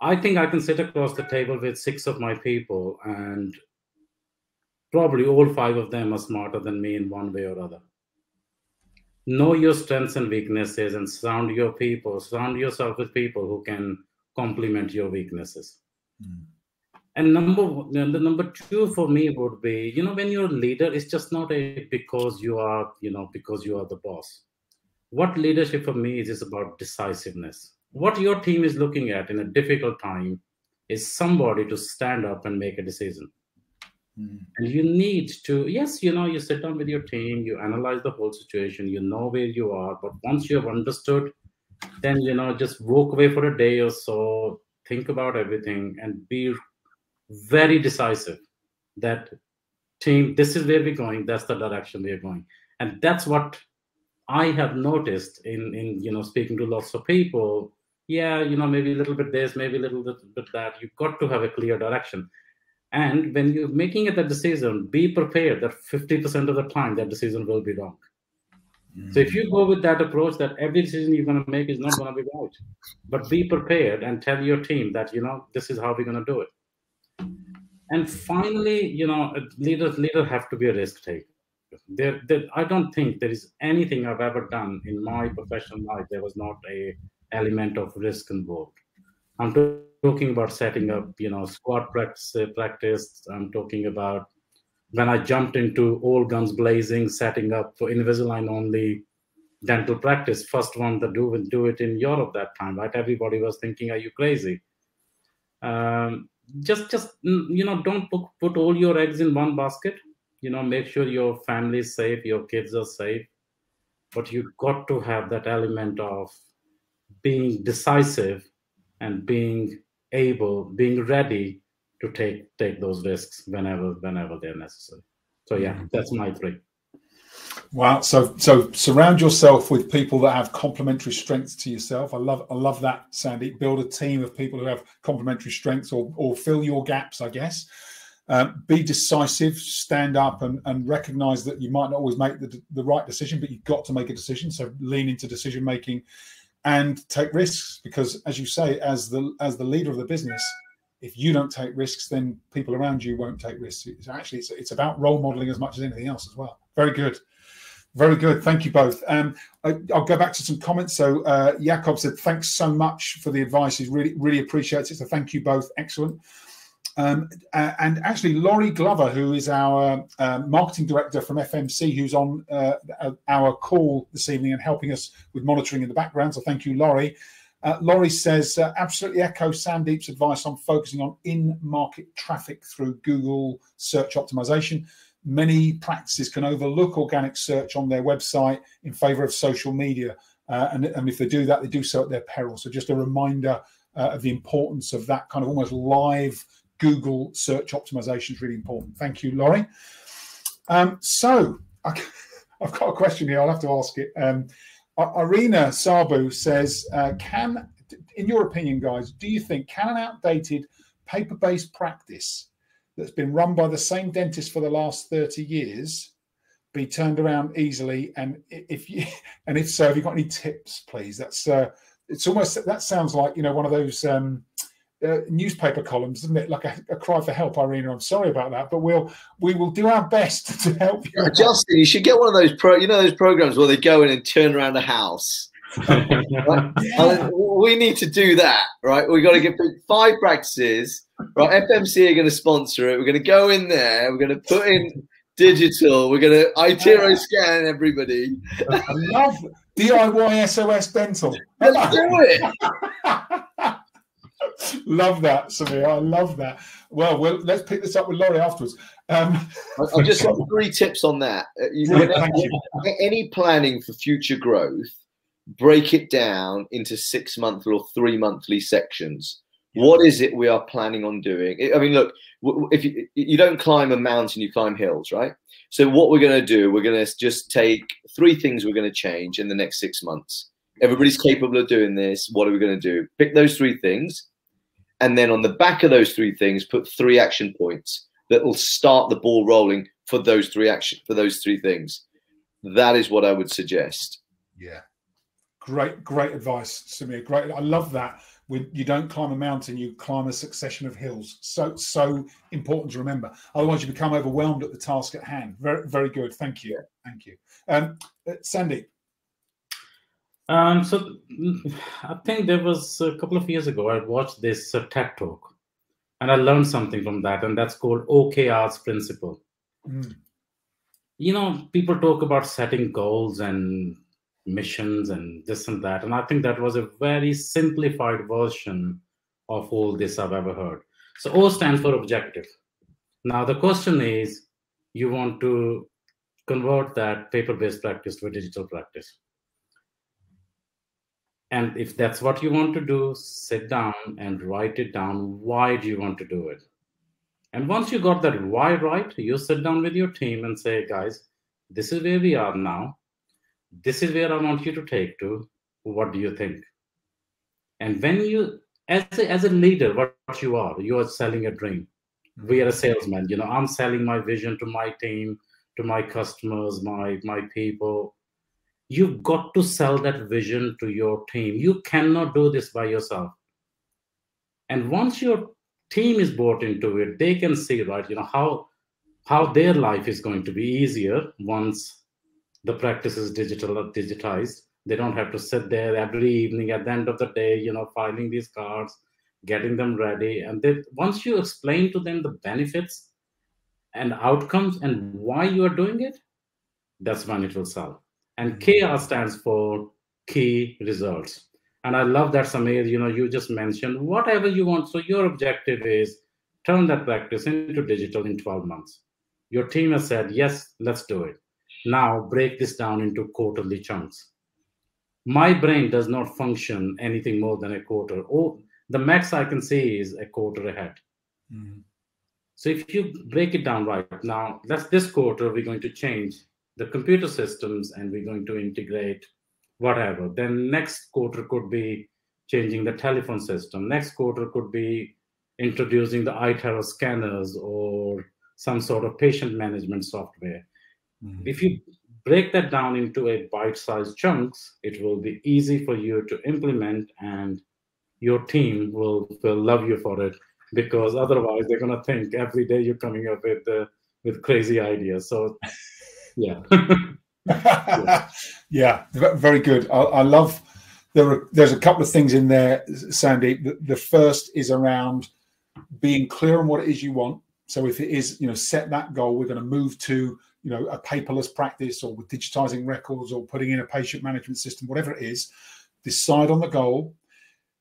Speaker 2: I think I can sit across the table with six of my people, and probably all five of them are smarter than me in one way or other. Know your strengths and weaknesses and surround your people, surround yourself with people who can complement your weaknesses. Mm. And number the number two for me would be, you know, when you're a leader, it's just not a because you are, you know, because you are the boss. What leadership for me is is about decisiveness what your team is looking at in a difficult time is somebody to stand up and make a decision. Mm. And you need to, yes, you know, you sit down with your team, you analyze the whole situation, you know where you are. But once you have understood, then, you know, just walk away for a day or so, think about everything, and be very decisive that team, this is where we're going, that's the direction we're going. And that's what I have noticed in, in you know, speaking to lots of people yeah, you know, maybe a little bit this, maybe a little bit that. You've got to have a clear direction. And when you're making it a decision, be prepared that 50% of the time that decision will be wrong. So if you go with that approach that every decision you're going to make is not going to be right, but be prepared and tell your team that, you know, this is how we're going to do it. And finally, you know, leaders leaders have to be a risk taker. There, there, I don't think there is anything I've ever done in my professional life. There was not a element of risk involved. I'm talking about setting up, you know, squat practice. practice. I'm talking about when I jumped into all guns blazing, setting up for Invisalign only dental practice. First one to do do it in Europe that time, right? Everybody was thinking, "Are you crazy?" Um, just, just you know, don't put, put all your eggs in one basket. You know, make sure your family is safe, your kids are safe, but you've got to have that element of being decisive and being able, being ready to take take those risks whenever whenever they're necessary. So yeah, mm-hmm. that's my three.
Speaker 1: Wow. So so surround yourself with people that have complementary strengths to yourself. I love I love that, Sandy. Build a team of people who have complementary strengths or or fill your gaps, I guess. Um, be decisive, stand up, and, and recognize that you might not always make the, the right decision, but you've got to make a decision. So lean into decision making and take risks because, as you say, as the as the leader of the business, if you don't take risks, then people around you won't take risks. Actually it's, it's about role modeling as much as anything else as well. Very good. Very good. Thank you both. Um, I, will go back to some comments. So uh, Jakob said, thanks so much for the advice. He really, really appreciates it. So thank you both. Excellent. Um, and actually, Laurie Glover, who is our uh, marketing director from FMC, who's on uh, our call this evening and helping us with monitoring in the background. So thank you, Laurie. Uh, Laurie says, uh, absolutely echo Sandeep's advice on focusing on in market traffic through Google search optimization. Many practices can overlook organic search on their website in favor of social media. Uh, and, and if they do that, they do so at their peril. So just a reminder uh, of the importance of that kind of almost live Google search optimization is really important. Thank you, Laurie. Um, so I, have got a question here. I'll have to ask it. Um, Irina Sabu says, uh, "Can, in your opinion, guys, do you think can an outdated paper-based practice that's been run by the same dentist for the last thirty years be turned around easily? And if you, and if so, have you got any tips, please? That's uh, it's almost that sounds like you know one of those." Um, uh, newspaper columns, isn't it? Like a, a, cry for help, Irina. I'm sorry about that, but we'll we will do our best to help you.
Speaker 3: Yeah, Justin, you should get one of those pro. You know those programs where they go in and turn around the house. right? yeah. We need to do that, right? We've got to get five practices. Right, FMC are going to sponsor it. We're going to go in there. We're going to put in digital. We're going to iTero scan everybody.
Speaker 1: I love DIY SOS Dental.
Speaker 3: Let's do it.
Speaker 1: love that, Sameer. I love that. Well, well, let's pick this up with Laurie afterwards. Um,
Speaker 3: I've just got three tips on that. Uh, you, Thank you. Any planning for future growth, break it down into six monthly or three monthly sections. What is it we are planning on doing? I mean, look, if you, you don't climb a mountain, you climb hills, right? So what we're going to do, we're going to just take three things we're going to change in the next six months. Everybody's capable of doing this. What are we going to do? Pick those three things and then on the back of those three things put three action points that will start the ball rolling for those three action for those three things. That is what i would suggest.
Speaker 1: Yeah. Great great advice sameer. Great i love that. When you don't climb a mountain you climb a succession of hills. So so important to remember. Otherwise you become overwhelmed at the task at hand. Very very good. Thank you. Thank you. Um uh, sandy
Speaker 2: um, so I think there was a couple of years ago, I watched this uh, TED talk and I learned something from that, and that's called OKR's principle. Mm. You know, people talk about setting goals and missions and this and that, and I think that was a very simplified version of all this I've ever heard. So O stands for objective. Now the question is, you want to convert that paper-based practice to a digital practice and if that's what you want to do, sit down and write it down. Why do you want to do it? And once you got that why right, you sit down with your team and say, guys, this is where we are now. This is where I want you to take to. What do you think? And when you, as a, as a leader, what, you are, you are selling a dream. We are a salesman. You know, I'm selling my vision to my team, to my customers, my my people you've got to sell that vision to your team. You cannot do this by yourself. And once your team is bought into it they can see right you know how how their life is going to be easier once the practice is digital or digitized. They don't have to sit there every evening at the end of the day you know filing these cards getting them ready. And then once you explain to them the benefits and outcomes and why you are doing it that's when it will sell and KR stands for key results. And I love that, Sameer, you know, you just mentioned whatever you want. So your objective is turn that practice into digital in 12 months. Your team has said, yes, let's do it. Now break this down into quarterly chunks. My brain does not function anything more than a quarter. Oh, the max I can see is a quarter ahead. Mm-hmm. So if you break it down right now, that's this quarter, we're going to change the computer systems and we're going to integrate whatever. Then next quarter could be changing the telephone system. Next quarter could be introducing the iTero scanners or some sort of patient management software. Mm. If you break that down into a bite-sized chunks, it will be easy for you to implement and your team will, will love you for it because otherwise they're going to think every day you're coming up with uh, with crazy ideas. So yeah.
Speaker 1: yeah. yeah, very good. I, I love there are there's a couple of things in there, Sandy. The, the, first is around being clear on what it is you want. So if it is, you know, set that goal, we're going to move to, you know, a paperless practice or with digitizing records or putting in a patient management system, whatever it is, decide on the goal,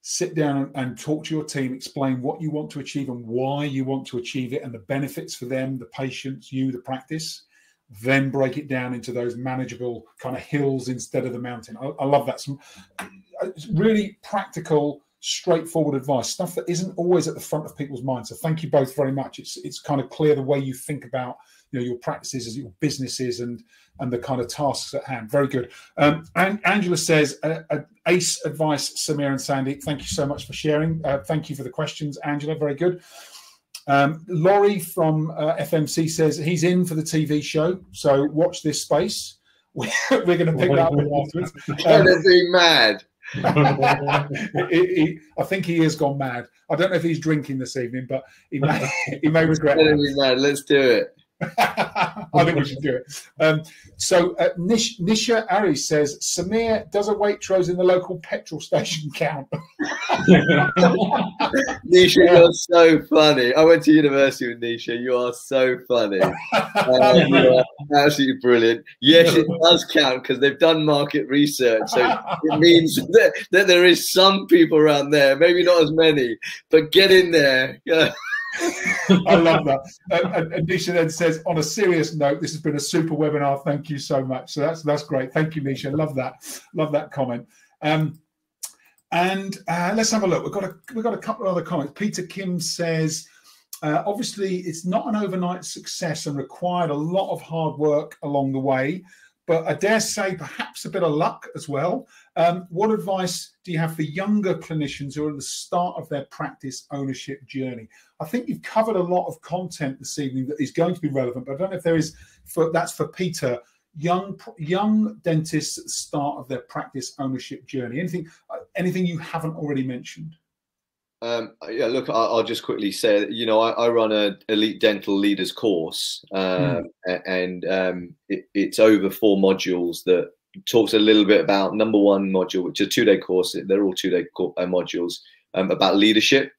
Speaker 1: sit down and talk to your team, explain what you want to achieve and why you want to achieve it and the benefits for them, the patients, you, the practice then break it down into those manageable kind of hills instead of the mountain. I, I love that. Some really practical, straightforward advice, stuff that isn't always at the front of people's minds. So thank you both very much. It's it's kind of clear the way you think about you know your practices as your businesses and and the kind of tasks at hand. Very good. Um, and Angela says, uh, uh, ace advice, Sameer and Sandy. Thank you so much for sharing. Uh, thank you for the questions, Angela. Very good. Um, Laurie from uh, FMC says he's in for the TV show, so watch this space. We're, going to pick that up afterwards.
Speaker 3: Going to be mad.
Speaker 1: he, he, I think he has gone mad. I don't know if he's drinking this evening, but he may he may regret
Speaker 3: it. Let's do it.
Speaker 1: I think we should do it. Um, so uh, Nish, Nisha Ari says, Sameer, does a Waitrose in the local petrol station count?
Speaker 3: Nisha, you're so funny. I went to university with Nisha. You are so funny. Uh, you are absolutely brilliant. Yes, it does count because they've done market research. So it means that, that there is some people around there, maybe not as many, but get in there.
Speaker 1: I love that. And, and Nisha then says, on a serious note, this has been a super webinar. Thank you so much. So that's that's great. Thank you, Nisha. Love that. Love that comment. Um, and uh, let's have a look. We've got a we've got a couple of other comments. Peter Kim says, uh, obviously, it's not an overnight success and required a lot of hard work along the way but I dare say perhaps a bit of luck as well. Um, what advice do you have for younger clinicians who are at the start of their practice ownership journey? I think you've covered a lot of content this evening that is going to be relevant, but I don't know if there is for that's for Peter. Young young dentists at the start of their practice ownership journey. Anything uh, anything you haven't already mentioned?
Speaker 3: Um, yeah, look, I'll, I'll, just quickly say, you know, I, I, run a elite dental leaders course, um, mm. and um, it, it's over four modules that talks a little bit about number one module, which is a two day course. They're all two day uh, modules um, about leadership,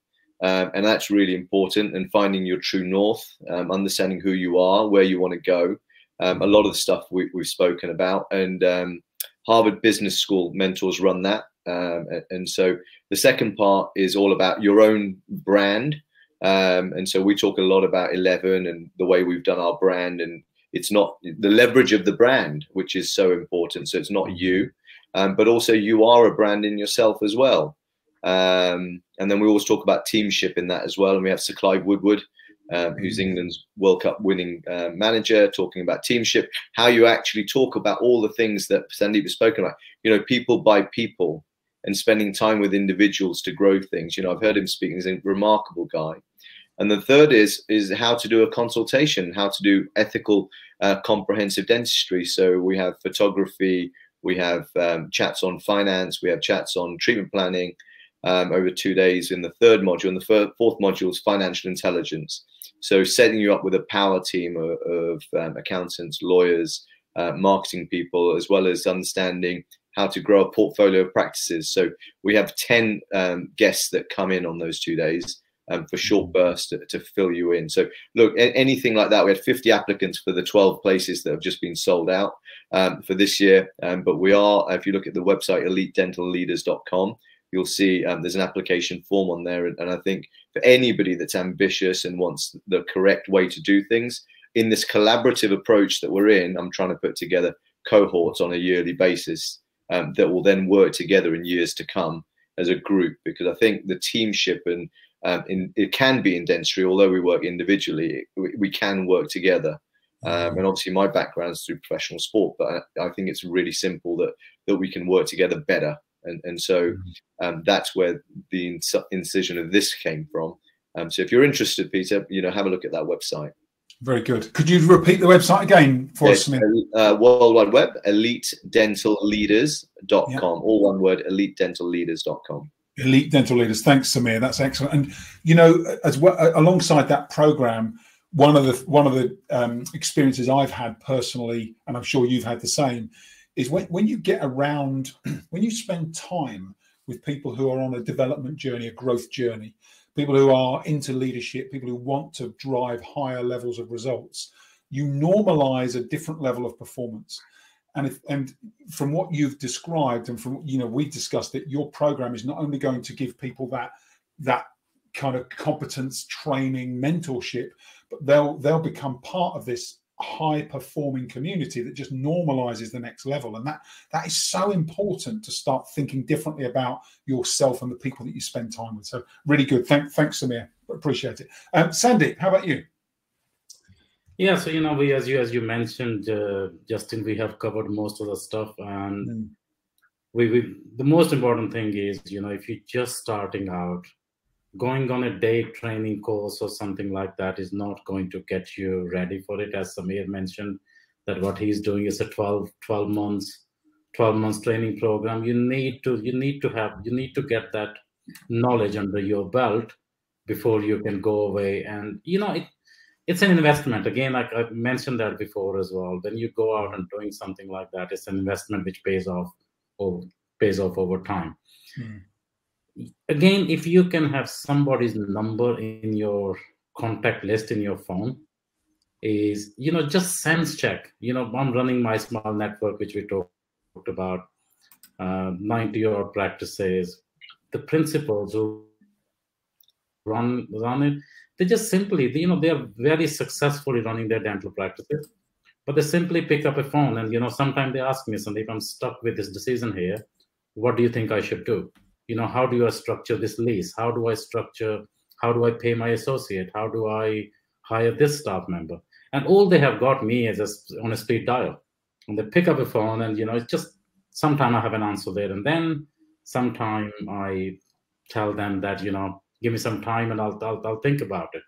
Speaker 3: um, and that's really important. And finding your true north, um, understanding who you are, where you want to go. a lot of the stuff we, have spoken about, and Harvard Business School mentors run that. Um, and so the second part is all about your own brand. Um, and so we talk a lot about Elleven and the way we've done our brand. And it's not the leverage of the brand, which is so important. So it's not you, um, but also you are a brand in yourself as well. Um, and then we always talk about teamship in that as well. And we have Sir Clive Woodward, um, who's mm-hmm. England's World Cup winning uh, manager, talking about teamship, how you actually talk about all the things that Sandeep has spoken about. You know, people by people and spending time with individuals to grow things. You know, I've heard him speak. He's a remarkable guy. And the third is is how to do a consultation, how to do ethical, uh, comprehensive dentistry. So we have photography, we have um, chats on finance, we have chats on treatment planning um, over two days in the third module. And the fourth module is financial intelligence. So setting you up with a power team of, of um, accountants, lawyers, uh, marketing people, as well as understanding how to grow a portfolio of practices. So we have 10 um, guests that come in on those two days um, for short mm-hmm. bursts to, to, fill you in. So look, anything like that, we had 50 applicants for the 12 places that have just been sold out um, for this year. Um, but we are, if you look at the website, elitedentalleaders.com, you'll see um, there's an application form on there. And, and I think for anybody that's ambitious and wants the correct way to do things, in this collaborative approach that we're in, I'm trying to put together cohorts on a yearly basis um, that will then work together in years to come as a group. Because I think the teamship and um, in, it can be in dentistry, although we work individually, we, we can work together. Um, and obviously, my background is through professional sport, but I, I, think it's really simple that that we can work together better. And, and so mm-hmm. um, that's where the incision of this came from. Um, so if you're interested, Peter, you know, have a look at that website.
Speaker 1: Very good. Could you repeat the website again for us, Smith?
Speaker 3: Uh, World Wide Web, elitedentalleaders.com. Yeah. All one word, elitedentalleaders.com.
Speaker 1: Elite Dental Leaders. Thanks, Sameer. That's excellent. And you know, as well alongside that program, one of the one of the um, experiences I've had personally, and I'm sure you've had the same, is when when you get around, when you spend time with people who are on a development journey, a growth journey, people who are into leadership, people who want to drive higher levels of results, you normalize a different level of performance. And if, and from what you've described and from you know we've discussed it, your program is not only going to give people that that kind of competence training mentorship, but they'll they'll become part of this high performing community that just normalizes the next level. And that that is so important to start thinking differently about yourself and the people that you spend time with. So really good. Thank, thanks sameer. Appreciate it. Um, sandy how about you
Speaker 2: yeah, so you know, we as you as you mentioned, uh, Justin, we have covered most of the stuff, and mm. we, we the most important thing is you know if you're just starting out, going on a day training course or something like that is not going to get you ready for it. As Sameer mentioned, that what he's doing is a 12, 12 months, 12 months training program. You need to you need to have you need to get that knowledge under your belt before you can go away and you know it it's an investment. Again like i mentioned that before as well. When you go out and doing something like that it's an investment which pays off or pays off over time. Mm. again if you can have somebody's number in your contact list in your phone is you know just sense check. You know i'm running MiSmile network which we talked about uh, 90 odd practices. The principals who run run it they just simply, you know, they are very successfully running their dental practices, but they simply pick up a phone and, you know, sometimes they ask me, Sandeep, I'm stuck with this decision here. What do you think I should do? You know, how do I structure this lease? How do I structure, how do I pay my associate? How do I hire this staff member? And all they have got me is a, on a speed dial. And they pick up a phone and, you know, it's just, sometime I have an answer there. And then sometime I tell them that, you know, give me some time and I'll, I'll, I'll think about it.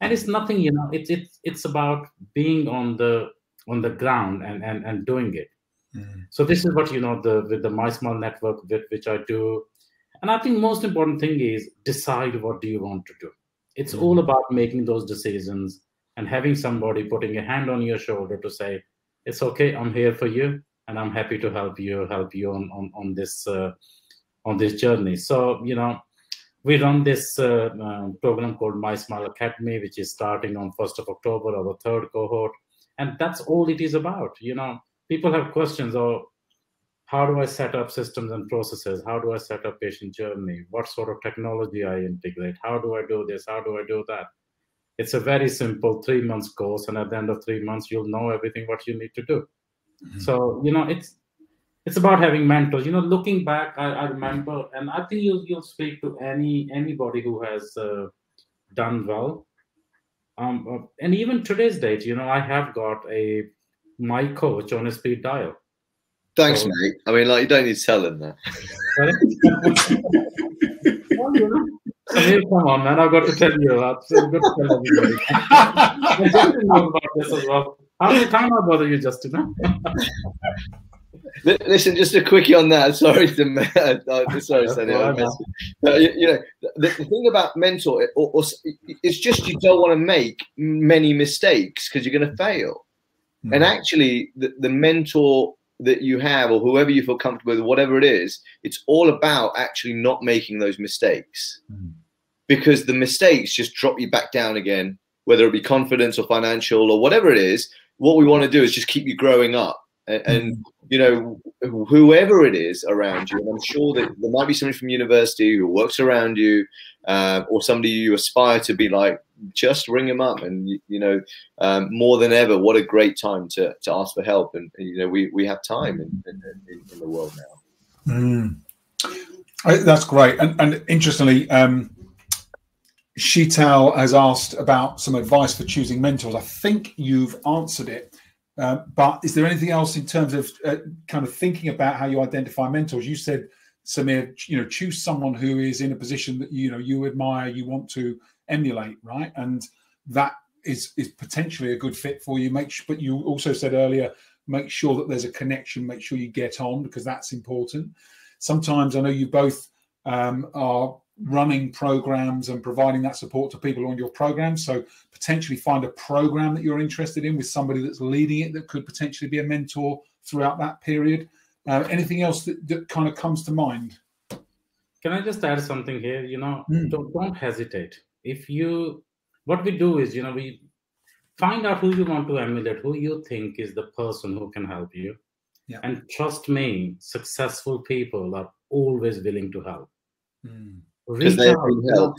Speaker 2: And it's nothing you know it's it's it's about being on the on the ground and and, and doing it. Mm. so this is what you know the with the MiSmile network with which i do. And i think most important thing is decide what do you want to do. It's mm. all about making those decisions and having somebody putting a hand on your shoulder to say it's okay i'm here for you and i'm happy to help you help you on on, on this uh, on this journey. So you know we run this uh, uh, program called MiSmile Academy, which is starting on 1st of October, our third cohort. And that's all it is about. You know, people have questions or oh, how do I set up systems and processes? How do I set up patient journey? What sort of technology I integrate? How do I do this? How do I do that? It's a very simple three months course. And at the end of three months, you'll know everything what you need to do. Mm-hmm. So, you know, it's it's about having mentors you know looking back i, I remember and i think you'll, you'll speak to any anybody who has uh, done well um, uh, and even today's date you know i have got a my coach on a speed dial
Speaker 3: thanks so, mate i mean like you don't need to tell them that
Speaker 2: well, you know, come on, man! I've got to tell you I've got to tell everybody. I just know about this as well. How many time I bother you, Justin?
Speaker 3: Listen, just a quickie on that. Sorry to uh, sorry, Sonny, uh, you, you, know, the, the, thing about mentor, it, or, or, it's just you don't want to make many mistakes because you're going to fail. Mm. And actually, the, the mentor that you have, or whoever you feel comfortable with, whatever it is, it's all about actually not making those mistakes, mm. because the mistakes just drop you back down again, whether it be confidence or financial or whatever it is. What we want to do is just keep you growing up and, and, you know whoever it is around you and i'm sure that there might be somebody from university who works around you uh, or somebody you aspire to be like just ring them up and you know um, more than ever what a great time to, to ask for help. And, and you know we, we have time in, in, in the world now.
Speaker 1: Mm. that's great. And, and interestingly um, Sheetal has asked about some advice for choosing mentors. I think you've answered it uh, but is there anything else in terms of uh, kind of thinking about how you identify mentors? You said Sameer, you know, choose someone who is in a position that you know you admire, you want to emulate, right? And that is is potentially a good fit for you. Make sure, but you also said earlier, make sure that there's a connection. Make sure you get on because that's important. Sometimes I know you both um, are running programs and providing that support to people on your program. So potentially find a program that you're interested in with somebody that's leading it that could potentially be a mentor throughout that period. Uh, anything else that, that kind of comes to mind?
Speaker 2: Can I just add something here? You know, mm. don't, don't hesitate. If you, what we do is, you know, we find out who you want to emulate, who you think is the person who can help you. Yeah. And trust me, successful people are always willing to help.
Speaker 3: Mm. Reach out.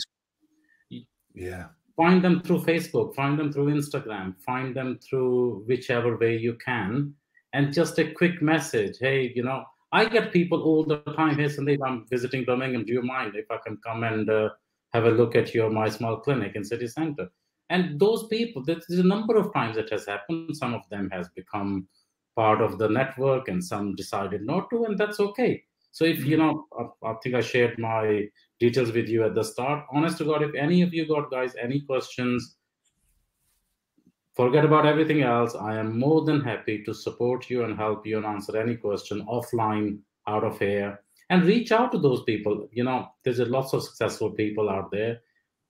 Speaker 1: Yeah.
Speaker 2: Find them through Facebook, find them through Instagram, find them through whichever way you can and just a quick message hey you know i get people all the time hey sandeep i'm visiting birmingham do you mind if i can come and uh, have a look at your MiSmile clinic in city center and those people there's a number of times it has happened some of them has become part of the network and some decided not to and that's okay so if you mm-hmm. know I, I think i shared my details with you at the start honest to god if any of you got guys any questions forget about everything else. I am more than happy to support you and help you and answer any question offline, out of here, and reach out to those people. You know, there's lots of successful people out there.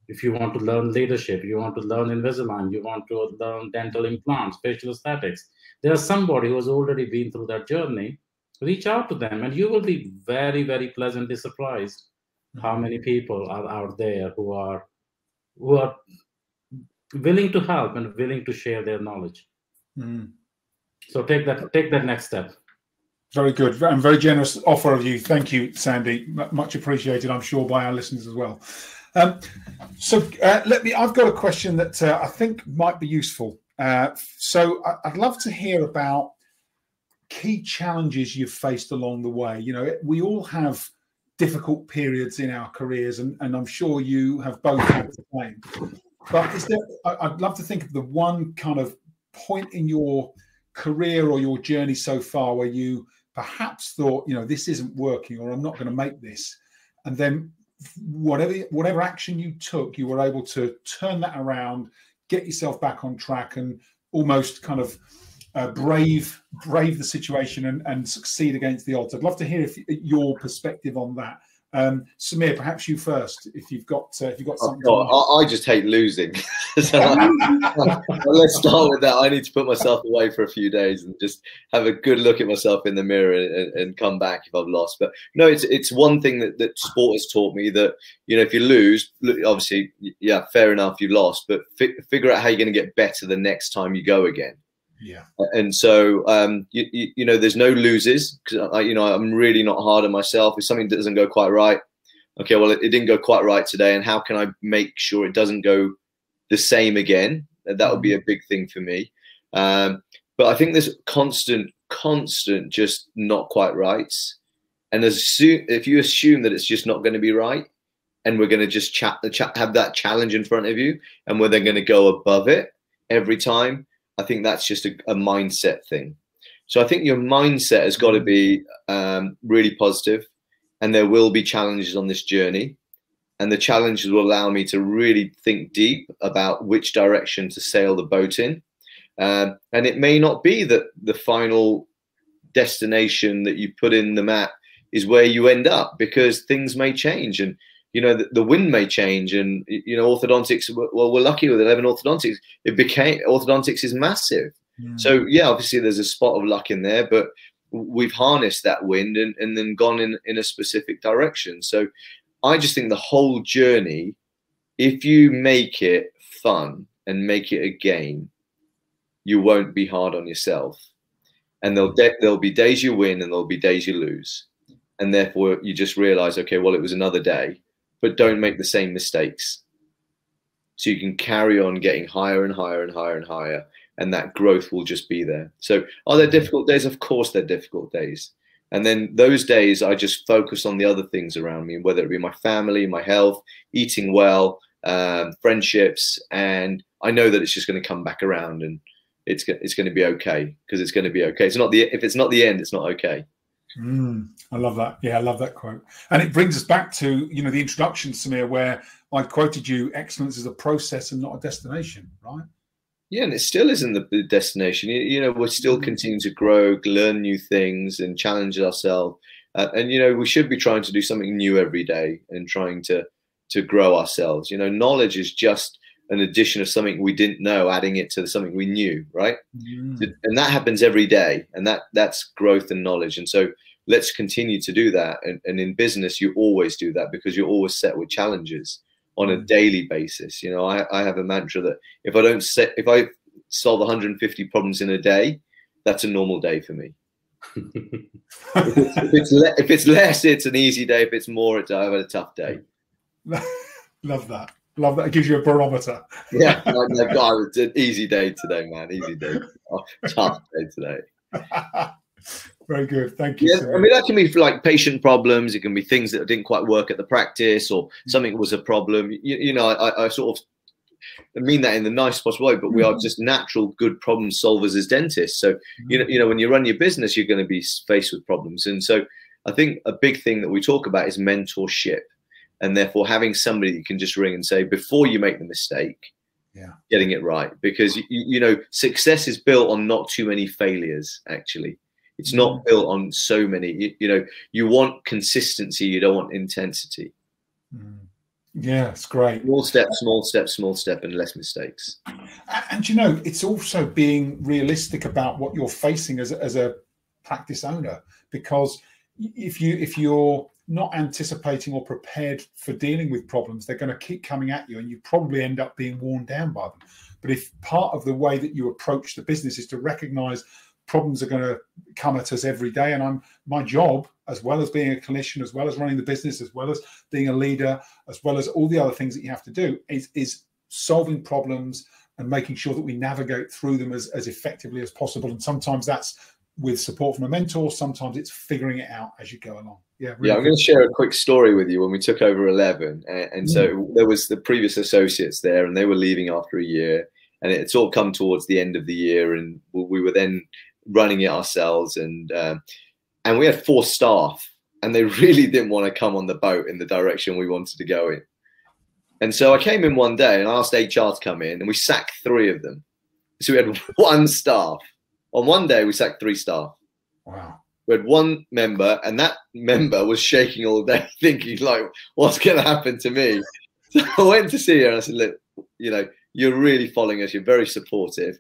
Speaker 2: If you want to learn leadership, you want to learn Invisalign, you want to learn dental implants, facial aesthetics, there's somebody who has already been through that journey. Reach out to them, and you will be very, very pleasantly surprised how many people are out there who are who are willing to help and willing to share their knowledge. Mm. So take that take that next step.
Speaker 1: Very good and very generous offer of you. Thank you, Sandy. M- much appreciated, I'm sure, by our listeners as well. Um, so uh, let me. I've got a question that uh, I think might be useful. Uh, so I, would love to hear about key challenges you've faced along the way. You know, we all have difficult periods in our careers, and, and I'm sure you have both had the same. But is there, I'd love to think of the one kind of point in your career or your journey so far where you perhaps thought, you know, this isn't working or I'm not going to make this. And then whatever whatever action you took, you were able to turn that around, get yourself back on track and almost kind of uh, brave brave the situation and, and succeed against the odds. I'd love to hear if, your perspective on that. Um, Sameer, perhaps you first, if you've got uh, if you've got something.
Speaker 3: Oh, I, I, just hate losing. so well, let's start with that. I need to put myself away for a few days and just have a good look at myself in the mirror and, and come back if I've lost. But no, it's it's one thing that, that sport has taught me that you know if you lose, obviously, yeah, fair enough, you lost, but fi- figure out how you're going to get better the next time you go again.
Speaker 1: Yeah.
Speaker 3: And so, um, you, you, you, know, there's no loses because I, you know, I'm really not hard on myself. If something doesn't go quite right, okay, well, it, it, didn't go quite right today, and how can I make sure it doesn't go the same again? That would be a big thing for me. Um, but I think there's constant, constant, just not quite rights. And as soon, if you assume that it's just not going to be right, and we're going to just chat, chat, have that challenge in front of you, and we're then going to go above it every time, I think that's just a, a mindset thing. So I think your mindset has got to be um, really positive, and there will be challenges on this journey. And the challenges will allow me to really think deep about which direction to sail the boat in. Um, and it may not be that the final destination that you put in the map is where you end up because things may change. And you know, the, the, wind may change, and you know, orthodontics. Well, we're lucky with Elleven Orthodontics. It became orthodontics is massive. So yeah, obviously there's a spot of luck in there, but we've harnessed that wind and, and then gone in in a specific direction. So I just think the whole journey, if you make it fun and make it a game, you won't be hard on yourself. And there'll there'll be days you win and there'll be days you lose, and therefore you just realize, okay, well, it was another day but don't make the same mistakes. So you can carry on getting higher and higher and higher and higher, and that growth will just be there. So, are there difficult days? Of course, they're difficult days. And then those days, I just focus on the other things around me, whether it be my family, my health, eating well, um, friendships, and I know that it's just going to come back around, and it's it's going to be okay because it's going to be okay. It's not the if it's not the end, it's not okay.
Speaker 1: Mm, I love that. Yeah, I love that quote. And it brings us back to, you know, the introduction, Sameer, where I quoted you excellence is a process and not a destination, right?
Speaker 3: Yeah, and it still isn't the destination. You, know, we're still mm. continuing to grow, learn new things, and challenge ourselves. Uh, and you know, we should be trying to do something new every day and trying to to grow ourselves. You know, knowledge is just an addition of something we didn't know, adding it to something we knew, right? Mm. And that happens every day, and that that's growth and knowledge. And so let's continue to do that. And, and in business, you always do that because you're always set with challenges on a mm. daily basis. You know, I, I have a mantra that if I don't set, if I solve 150 problems in a day, that's a normal day for me. if, it's, if, it's le- if it's less, it's an easy day. If it's more, it's I've had a tough day.
Speaker 1: Love that. Love that. It gives you a barometer.
Speaker 3: yeah, it's an easy day today, man. Easy day. Oh, tough day today.
Speaker 1: Very good. Thank you.
Speaker 3: Yeah, I mean, that can be like patient problems. It can be things that didn't quite work at the practice or mm. something was a problem. You, you know, I, I, sort of I mean that in the nicest possible way, but we are mm. just natural good problem solvers as dentists. So, you know, mm. you know, when you run your business, you're going to be faced with problems. And so I think a big thing that we talk about is mentorship. And therefore having somebody you can just ring and say, before you make the mistake,
Speaker 1: yeah.
Speaker 3: getting it right. Because, you, you know, success is built on not too many failures, actually it's not built on so many. You, you know, you want consistency. You don't want intensity.
Speaker 1: Mm. Yeah, it's great.
Speaker 3: Small step, small step, small step, and less mistakes.
Speaker 1: And you know, it's also being realistic about what you're facing as, as a practice owner, because if you if you're not anticipating or prepared for dealing with problems, they're going to keep coming at you, and you probably end up being worn down by them. But if part of the way that you approach the business is to recognize problems are going to come at us every day. And I'm my job, as well as being a clinician, as well as running the business, as well as being a leader, as well as all the other things that you have to do, is, is solving problems and making sure that we navigate through them as, as effectively as possible. And sometimes that's with support from a mentor, sometimes it's figuring it out as you go along. Yeah,
Speaker 3: really yeah. I'm going to share a quick story with you when we took over Elleven, and, and so mm. there was the previous associates there, and they were leaving after a year, and it all come towards the end of the year, and we were then running it ourselves, and um, and we had four staff, and they really didn't want to come on the boat in the direction we wanted to go in. And so I came in one day and asked HR to come in, and we sacked three of them. So we had one staff. On one day, we sacked three staff.
Speaker 1: Wow.
Speaker 3: We had one member, and that member was shaking all day, thinking like, "What's going to happen to me?" So I went to see her, and I said, "Look, you know, you're really following us. You're very supportive."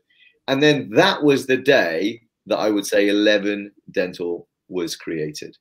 Speaker 3: And then that was the day that I would say Elleven Dental was created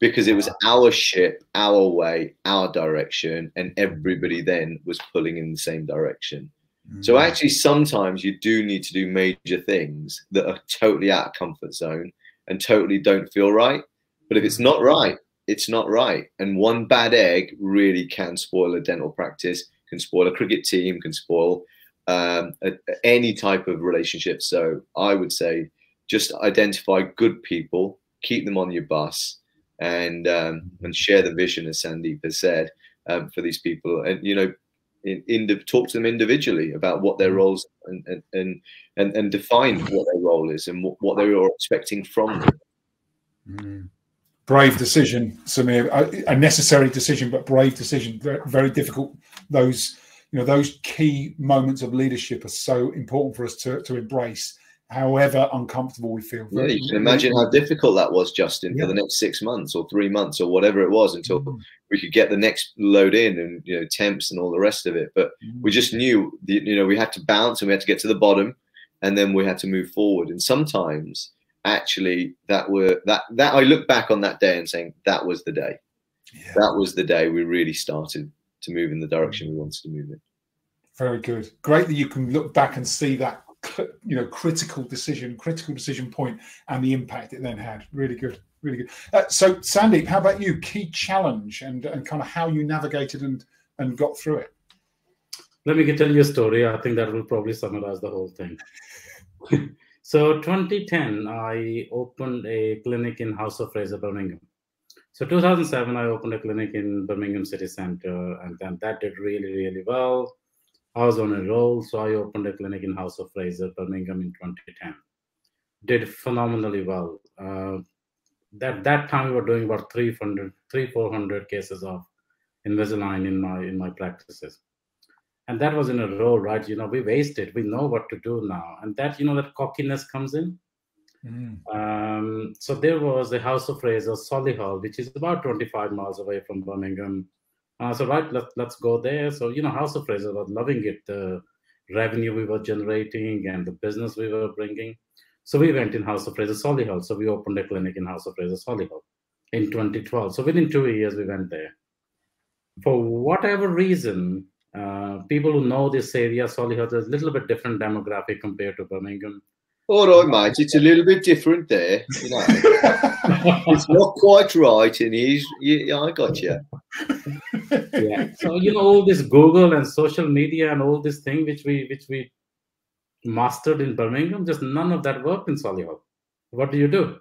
Speaker 3: because it was our ship, our way, our direction, and everybody then was pulling in the same direction. Mm. So actually, sometimes you do need to do major things that are totally out of comfort zone and totally don't feel right. But if it's not right, it's not right. And one bad egg really can spoil a dental practice, can spoil a cricket team, can spoil um, a, any type of relationship. So I would say just identify good people, keep them on your bus, and um, and share the vision, as Sandeep has said, um, for these people. And you know, in, in the, talk to them individually about what their roles and and and, and define what their role is and what, what they are expecting from them.
Speaker 1: Mm. Brave decision, Sameer. A necessary decision, but brave decision. Very difficult. Those you know those key moments of leadership are so important for us to to embrace however uncomfortable we feel.
Speaker 3: Yeah, you can imagine how difficult that was, Justin, yeah. for the next six months or three months or whatever it was until mm. we could get the next load in and you know temps and all the rest of it. But mm. we just knew the, you know we had to bounce and we had to get to the bottom, and then we had to move forward. And sometimes actually that were that that I look back on that day and saying that was the day. Yeah. That was the day we really started to move in the direction we wanted to move in.
Speaker 1: Very good. Great that you can look back and see that you know critical decision critical decision point and the impact it then had. Really good really good. Uh, so sandeep how about you? Key challenge and and kind of how you navigated and and got through it.
Speaker 2: Let me tell you a story. I think that will probably summarize the whole thing. So 2010 i opened a clinic in house of fraser birmingham. So 2007 i opened a clinic in birmingham city center and then that did really really well I was on a roll, so I opened a clinic in House of Fraser, Birmingham in 2010. Did phenomenally well. Uh, that that time we were doing about 300 3 400 cases of invisalign in my in my practices and that was in a row right you know we wasted we know what to do now and that you know that cockiness comes in mm. um, so there was the house of fraser solihull which is about 25 miles away from birmingham uh, so right let, let's go there. So you know house of fraser was loving it the revenue we were generating and the business we were bringing. So we went in house of fraser solihull so we opened a clinic in house of fraser solihull in 2012 so within two years we went there. For whatever reason uh, people who know this area, Solihull, is a little bit different demographic compared to Birmingham.
Speaker 3: All right, mate. It's a little bit different there. You know, it's not quite right, and he's. Yeah, I got you.
Speaker 2: yeah. So you know all this Google and social media and all this thing which we which we mastered in Birmingham, just none of that worked in Solihull. What do you do?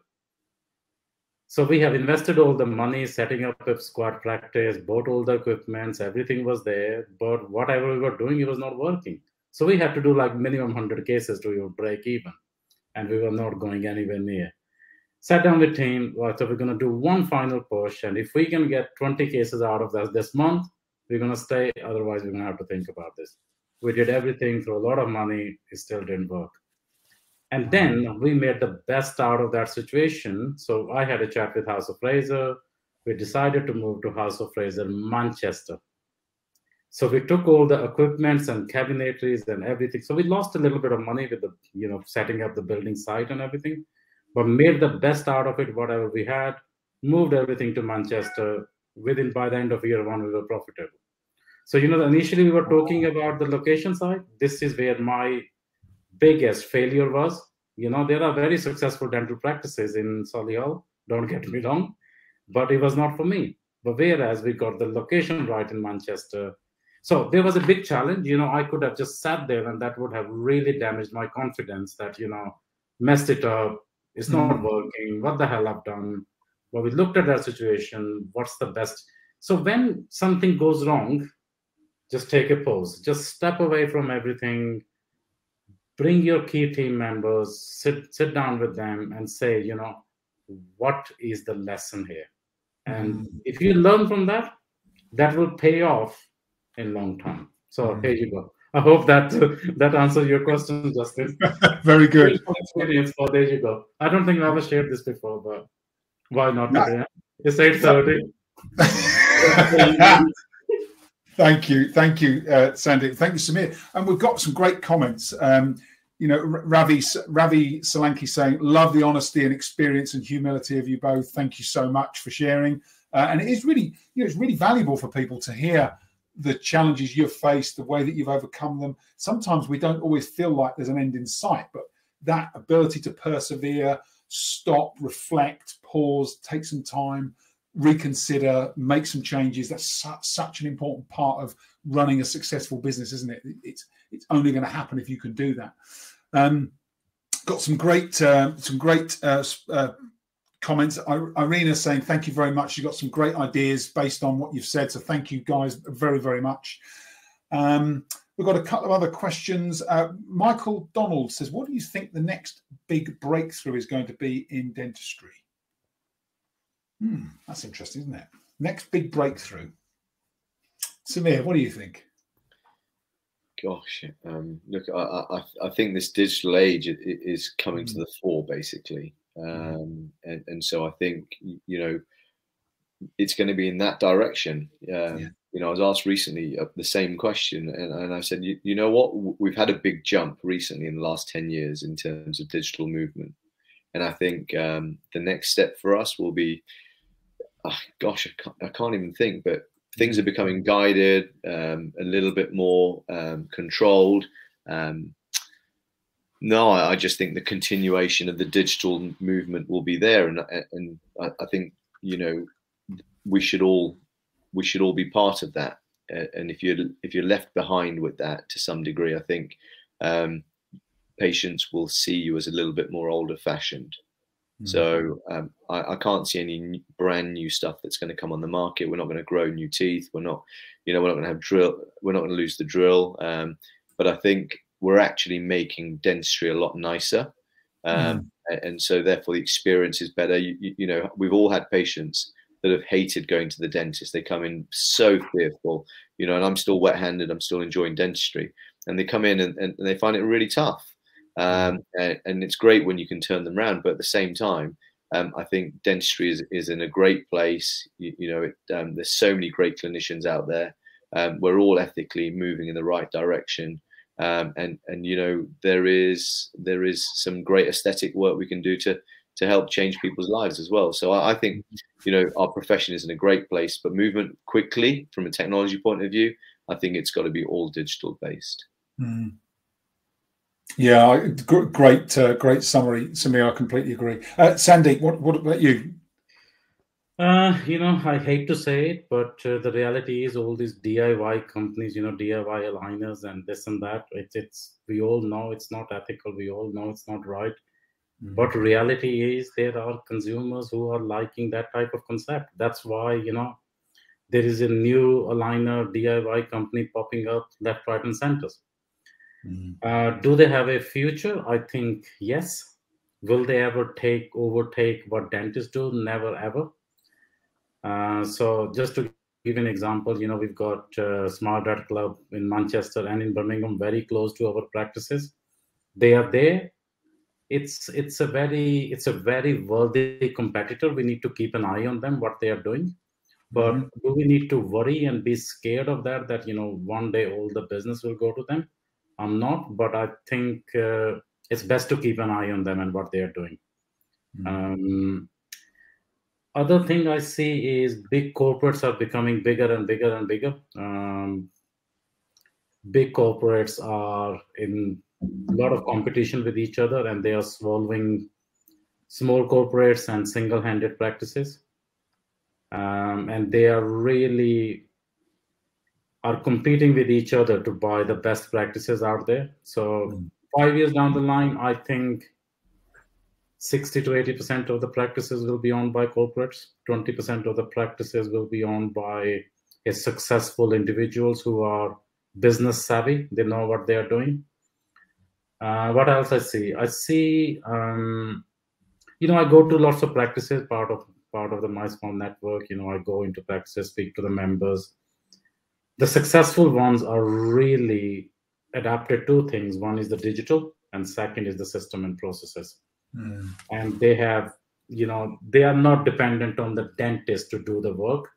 Speaker 2: So we have invested all the money setting up a squat practice, bought all the equipments, everything was there, but whatever we were doing, it was not working. So we had to do like minimum 100 cases to your break even, and we were not going anywhere near. Sat down with team, well, so we're going to do one final push, and if we can get 20 cases out of that this month, we're going to stay. Otherwise, we're going to have to think about this. We did everything through a lot of money, it still didn't work. And then we made the best out of that situation. So I had a chat with House of Fraser. We decided to move to House of Fraser Manchester. So we took all the equipments and cabinetries and everything. So we lost a little bit of money with the, you know, setting up the building site and everything, but made the best out of it, whatever we had, moved everything to Manchester. Within by the end of year one, we were profitable. So, you know, initially we were talking about the location side. This is where my biggest failure was. You know, there are very successful dental practices in Solihull, don't get me wrong, but it was not for me. But whereas we got the location right in Manchester, so there was a big challenge. You know, I could have just sat there and that would have really damaged my confidence that, you know, messed it up. It's not mm-hmm. working. What the hell I've done? Well, we looked at that situation. What's the best? So when something goes wrong, just take a pause. Just step away from everything bring your key team members, sit sit down with them, and say, you know, what is the lesson here? And mm-hmm. if you learn from that, that will pay off in long term. So mm-hmm. here you go. I hope that that answers your question, Justin.
Speaker 1: Very good.
Speaker 2: Experience. Oh, there you go. I don't think I ever shared this before, but why not no. today? It's eight thirty.
Speaker 1: Thank you, thank you, uh, Sandy. Thank you, Sameer. And we've got some great comments. Um, you know, Ravi Ravi Solanki saying, "Love the honesty and experience and humility of you both. Thank you so much for sharing." Uh, and it is really, you know, it's really valuable for people to hear the challenges you've faced, the way that you've overcome them. Sometimes we don't always feel like there's an end in sight, but that ability to persevere, stop, reflect, pause, take some time, reconsider, make some changes. That's su- such an important part of running a successful business, isn't it? It's it's only going to happen if you can do that. Um, got some great uh, some great uh, uh, comments. Irina saying thank you very much. You got some great ideas based on what you've said. So thank you guys very very much. Um, we've got a couple of other questions. Uh, Michael Donald says, "What do you think the next big breakthrough is going to be in dentistry?" Hmm, that's interesting, isn't it? Next big breakthrough. Sameer, what do you think?
Speaker 3: Gosh, um, look, I, I, I, think this digital age is coming mm. to the fore, basically. Um, and, and so I think you know it's going to be in that direction. Um, yeah. You know, I was asked recently uh, the same question, and, and I said, you, you know what, we've had a big jump recently in the last ten years in terms of digital movement, and I think um, the next step for us will be oh, gosh, I can't, I can't, even think, but things are becoming guided, um, a little bit more um, controlled. Um, no, I, just think the continuation of the digital movement will be there, and and I, I, think you know we should all we should all be part of that. and if you're if you're left behind with that to some degree, I think um, patients will see you as a little bit more older fashioned. Mm. So um, I, I, can't see any brand new stuff that's going to come on the market. We're not going to grow new teeth. We're not, you know, we're not going to have drill. We're not going to lose the drill. Um, but I think we're actually making dentistry a lot nicer. Um, mm. and so therefore the experience is better. You, you, you, know, we've all had patients that have hated going to the dentist. They come in so fearful, you know, and I'm still wet-handed. I'm still enjoying dentistry, and they come in and, and they find it really tough. Um, and, and, it's great when you can turn them around, but at the same time, um, I think dentistry is, is in a great place. You, you know, it, um, there's so many great clinicians out there. Um, we're all ethically moving in the right direction. Um, and and you know there is there is some great aesthetic work we can do to to help change people's lives as well. So I, I, think you know our profession is in a great place, but movement quickly from a technology point of view, I think it's got to be all digital based.
Speaker 1: Mm. Yeah, great, uh, great summary, Sameer. I completely agree. Uh, Sandy, what what about you?
Speaker 2: Uh, you know, I hate to say it, but uh, the reality is all these DIY companies, you know, DIY aligners and this and that. It's, it's we all know it's not ethical. We all know it's not right. Mm-hmm. But reality is there are consumers who are liking that type of concept. That's why you know there is a new aligner DIY company popping up left, right, and centers. Mm-hmm. Uh, do they have a future? I think yes. Will they ever take overtake what dentists do? Never ever uh, so just to give an example, you know, we've got uh, SmileDirectClub in Manchester and in Birmingham, very close to our practices. They are there. It's it's a very it's a very worthy competitor. We need to keep an eye on them, what they are doing. But mm-hmm. do we need to worry and be scared of that? That you know, one day all the business will go to them. I'm not, but I think uh, it's best to keep an eye on them and what they are doing. Mm-hmm. Um, other thing I see is big corporates are becoming bigger and bigger and bigger. Um, big corporates are in a lot of competition with each other, and they are swallowing small corporates and single-handed practices. Um, and they are really are competing with each other to buy the best practices out there. So hmm. five years down the line, I think 60 to 80% of the practices will be owned by corporates. 20% of the practices will be owned by successful individuals who are business savvy. They know what they are doing. Uh, what else I see? I see, um, you know, I go to lots of practices, part of part of the MiSmile network. You know, I go into practices, speak to the members. The successful ones are really adapted to things. One is the digital, and second is the system and processes mm. and they have you know they are not dependent on the dentist to do the work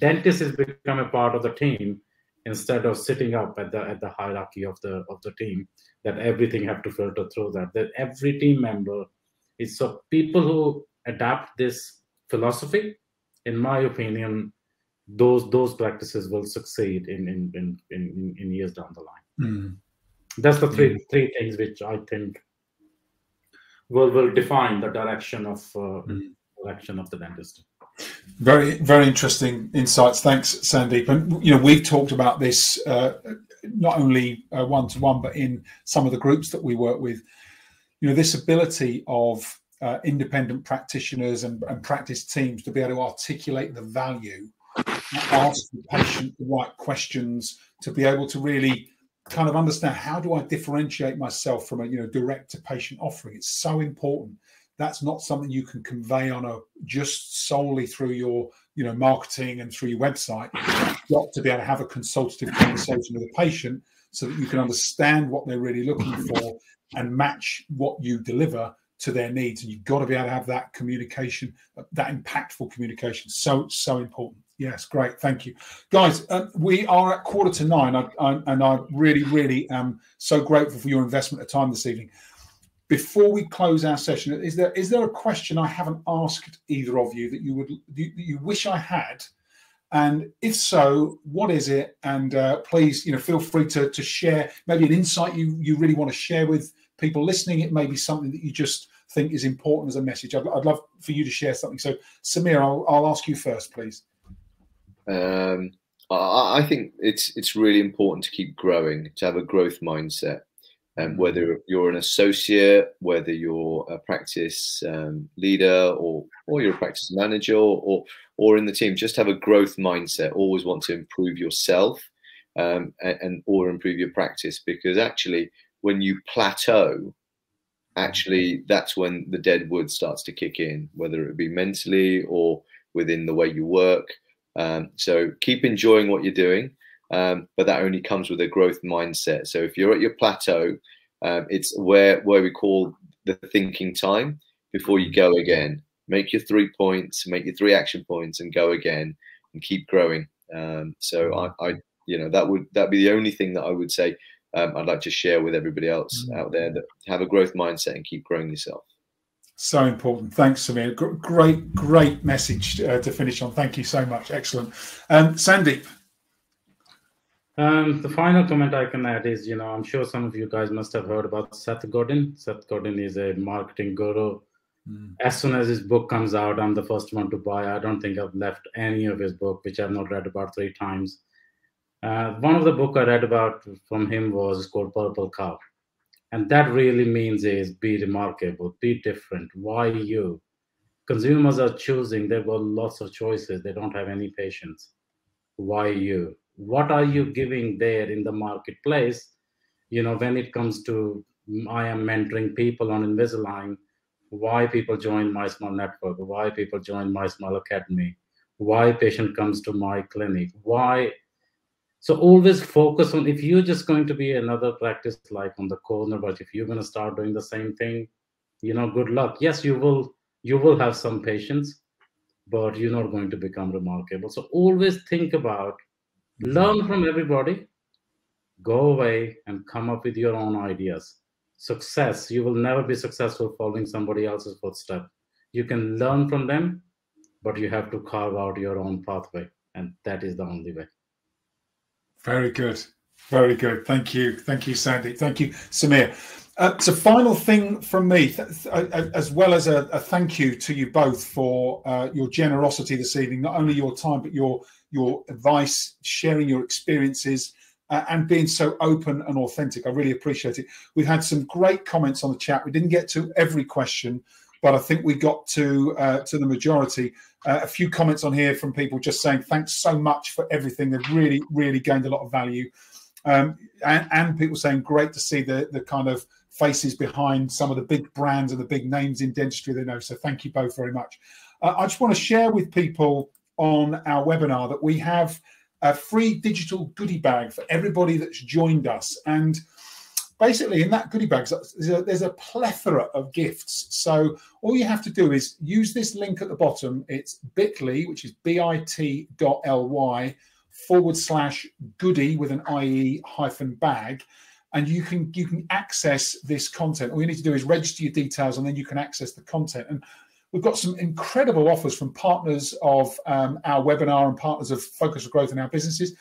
Speaker 2: dentist has become a part of the team instead of sitting up at the at the hierarchy of the of the team that everything have to filter through that that every team member is so people who adapt this philosophy in my opinion those those practices will succeed in in in in, in years down the line mm. that's the three mm. three things which i think will will define the direction of uh, mm. direction of the dentist.
Speaker 1: Very very interesting insights. Thanks, Sandeep. And you know we've talked about this uh, not only one to one, but in some of the groups that we work with. You know this ability of uh, independent practitioners and, and, practice teams to be able to articulate the value, ask the patient the right questions, to be able to really kind of understand how do I differentiate myself from a you know direct to patient offering. It's so important. That's not something you can convey on a just solely through your you know marketing and through your website. You've got to be able to have a consultative conversation with a patient so that you can understand what they're really looking for and match what you deliver to their needs. And you've got to be able to have that communication, that impactful communication. So so important. Yes, great. Thank you, guys. Uh, we are at quarter to nine, I, I, and I really, really am so grateful for your investment of time this evening. Before we close our session, is there is there a question I haven't asked either of you that you would you, you wish I had? And if so, what is it? And uh, please, you know, feel free to to share maybe an insight you you really want to share with people listening. It may be something that you just think is important as a message. I'd, I'd love for you to share something. So, Sameer, I'll, I'll ask you first, please.
Speaker 3: Um, I, I, think it's it's really important to keep growing, to have a growth mindset. Um, mm-hmm. whether you're an associate, whether you're a practice um, leader, or or you're a practice manager, or or in the team, just have a growth mindset. Always want to improve yourself um, and, and or improve your practice because actually, when you plateau, actually that's when the dead wood starts to kick in, whether it be mentally or within the way you work. Um, so keep enjoying what you're doing, um, but that only comes with a growth mindset. So if you're at your plateau, um, it's where where we call the thinking time before you go again. Make your three points, make your three action points, and go again, and keep growing. Um, so I, I, you know, that would that be the only thing that I would say um, I'd like to share with everybody else mm. out there that have a growth mindset and keep growing yourself.
Speaker 1: So important. Thanks, Sameer. Great, great message uh, to finish on. Thank you so much. Excellent. Um, Sandeep.
Speaker 2: Um, the final comment I can add is, you know, I'm sure some of you guys must have heard about Seth Godin. Seth Godin is a marketing guru. Mm. As soon as his book comes out, I'm the first one to buy. I don't think I've left any of his book, which I've not read about three times. Uh, one of the book I read about from him was called Purple Cow, and that really means is be remarkable, be different. Why you? Consumers are choosing. They've got lots of choices. They don't have any patience. Why you? What are you giving there in the marketplace? You know, when it comes to mm, I am mentoring people on Invisalign, why people join MiSmile network, why people join MiSmile academy, why patient comes to my clinic, why so always focus on if you're just going to be another practice like on the corner, but if you're going to start doing the same thing, you know, good luck. Yes, you will you will have some patience, but you're not going to become remarkable. So always think about learn mm-hmm. from everybody, go away and come up with your own ideas. Success, you will never be successful following somebody else's footstep. You can learn from them, but you have to carve out your own pathway, and that is the only way.
Speaker 1: Very good. Very good. Thank you. Thank you, Sandy. Thank you, Sameer. Uh, so, final thing from me, as well as a, a, thank you to you both for uh, your generosity this evening, not only your time, but your your advice, sharing your experiences, uh, and being so open and authentic. I really appreciate it. We've had some great comments on the chat. We didn't get to every question, but I think we got to uh, to the majority. Uh, a few comments on here from people just saying thanks so much for everything. They've really, really gained a lot of value, um, and, and, people saying great to see the the kind of faces behind some of the big brands and the big names in dentistry they know. So thank you both very much. Uh, I just want to share with people on our webinar that we have a free digital goodie bag for everybody that's joined us and basically in that goodie bag there's a, there's a, plethora of gifts. So all you have to do is use this link at the bottom. It's bit.ly which is bit.ly forward slash goodie with an ie hyphen bag. And you can you can access this content. All you need to do is register your details and then you can access the content. And we've got some incredible offers from partners of um, our webinar and partners of Focus4Growth in our businesses.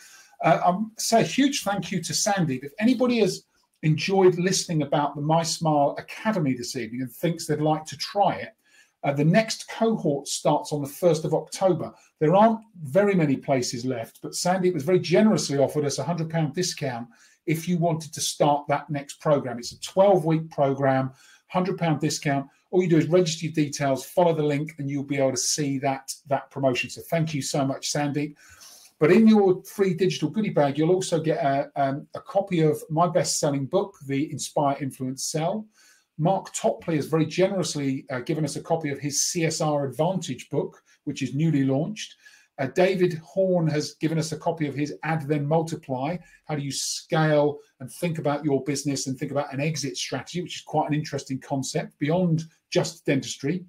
Speaker 1: Uh, um, say a huge thank you to sandy if anybody has enjoyed listening about the MiSmile Academy this evening and thinks they'd like to try it, uh, the next cohort starts on the 1st of October. There aren't very many places left, but Sandy was very generously offered us a £100 discount if you wanted to start that next program. It's a 12 week program, £100 discount. All you do is register your details, follow the link, and you'll be able to see that, that promotion. So thank you so much, Sandy. But in your free digital goodie bag, you'll also get a, um, a copy of my best selling book, The Inspire Influence Sell. Mark Topley has very generously uh, given us a copy of his CSR Advantage book, which is newly launched. Uh, David Horn has given us a copy of his Add Then Multiply. How do you scale and think about your business and think about an exit strategy, which is quite an interesting concept beyond just dentistry.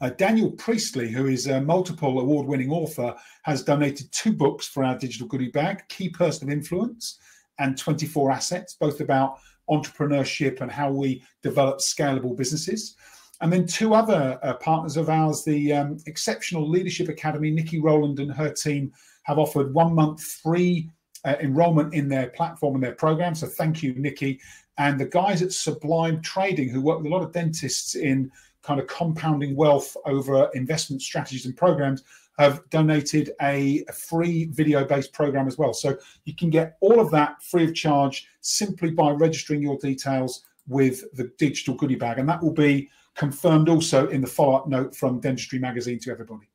Speaker 1: Uh, Daniel Priestley, who is a multiple award winning author, has donated two books for our digital goodie bag Key Person of Influence and 24 Assets, both about entrepreneurship and how we develop scalable businesses. And then two other uh, partners of ours, the um, Exceptional Leadership Academy, Nikki Rowland and her team, have offered one month free uh, enrollment in their platform and their program. So thank you, Nikki. And the guys at Sublime Trading, who work with a lot of dentists in kind of compounding wealth over investment strategies and programs have donated a, a free video based program as well. So you can get all of that free of charge simply by registering your details with the digital goodie bag. And that will be confirmed also in the follow up note from Dentistry Magazine to everybody.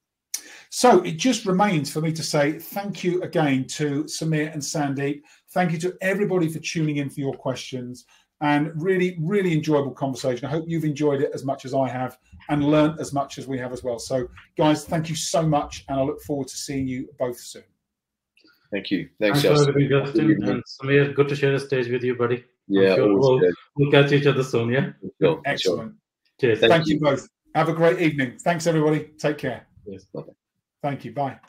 Speaker 1: So it just remains for me to say thank you again to Sameer and Sandy. Thank you to everybody for tuning in for your questions. And really, really enjoyable conversation. I hope you've enjoyed it as much as I have and learned as much as we have as well. So, guys, thank you so much, and I look forward to seeing you both soon.
Speaker 3: Thank you. Thanks,
Speaker 2: Thanks
Speaker 3: Justin.
Speaker 2: for Justin. And Sameer, good to share the stage with you, buddy.
Speaker 3: Yeah,
Speaker 2: sure we'll, we'll catch each other soon. Yeah.
Speaker 3: Sure, sure.
Speaker 1: Excellent.
Speaker 2: Cheers.
Speaker 3: Thank
Speaker 1: Thank, you
Speaker 3: you.
Speaker 1: both. Have a great evening. Thanks, everybody. Take care.
Speaker 2: Yes.
Speaker 1: Thank you. Bye.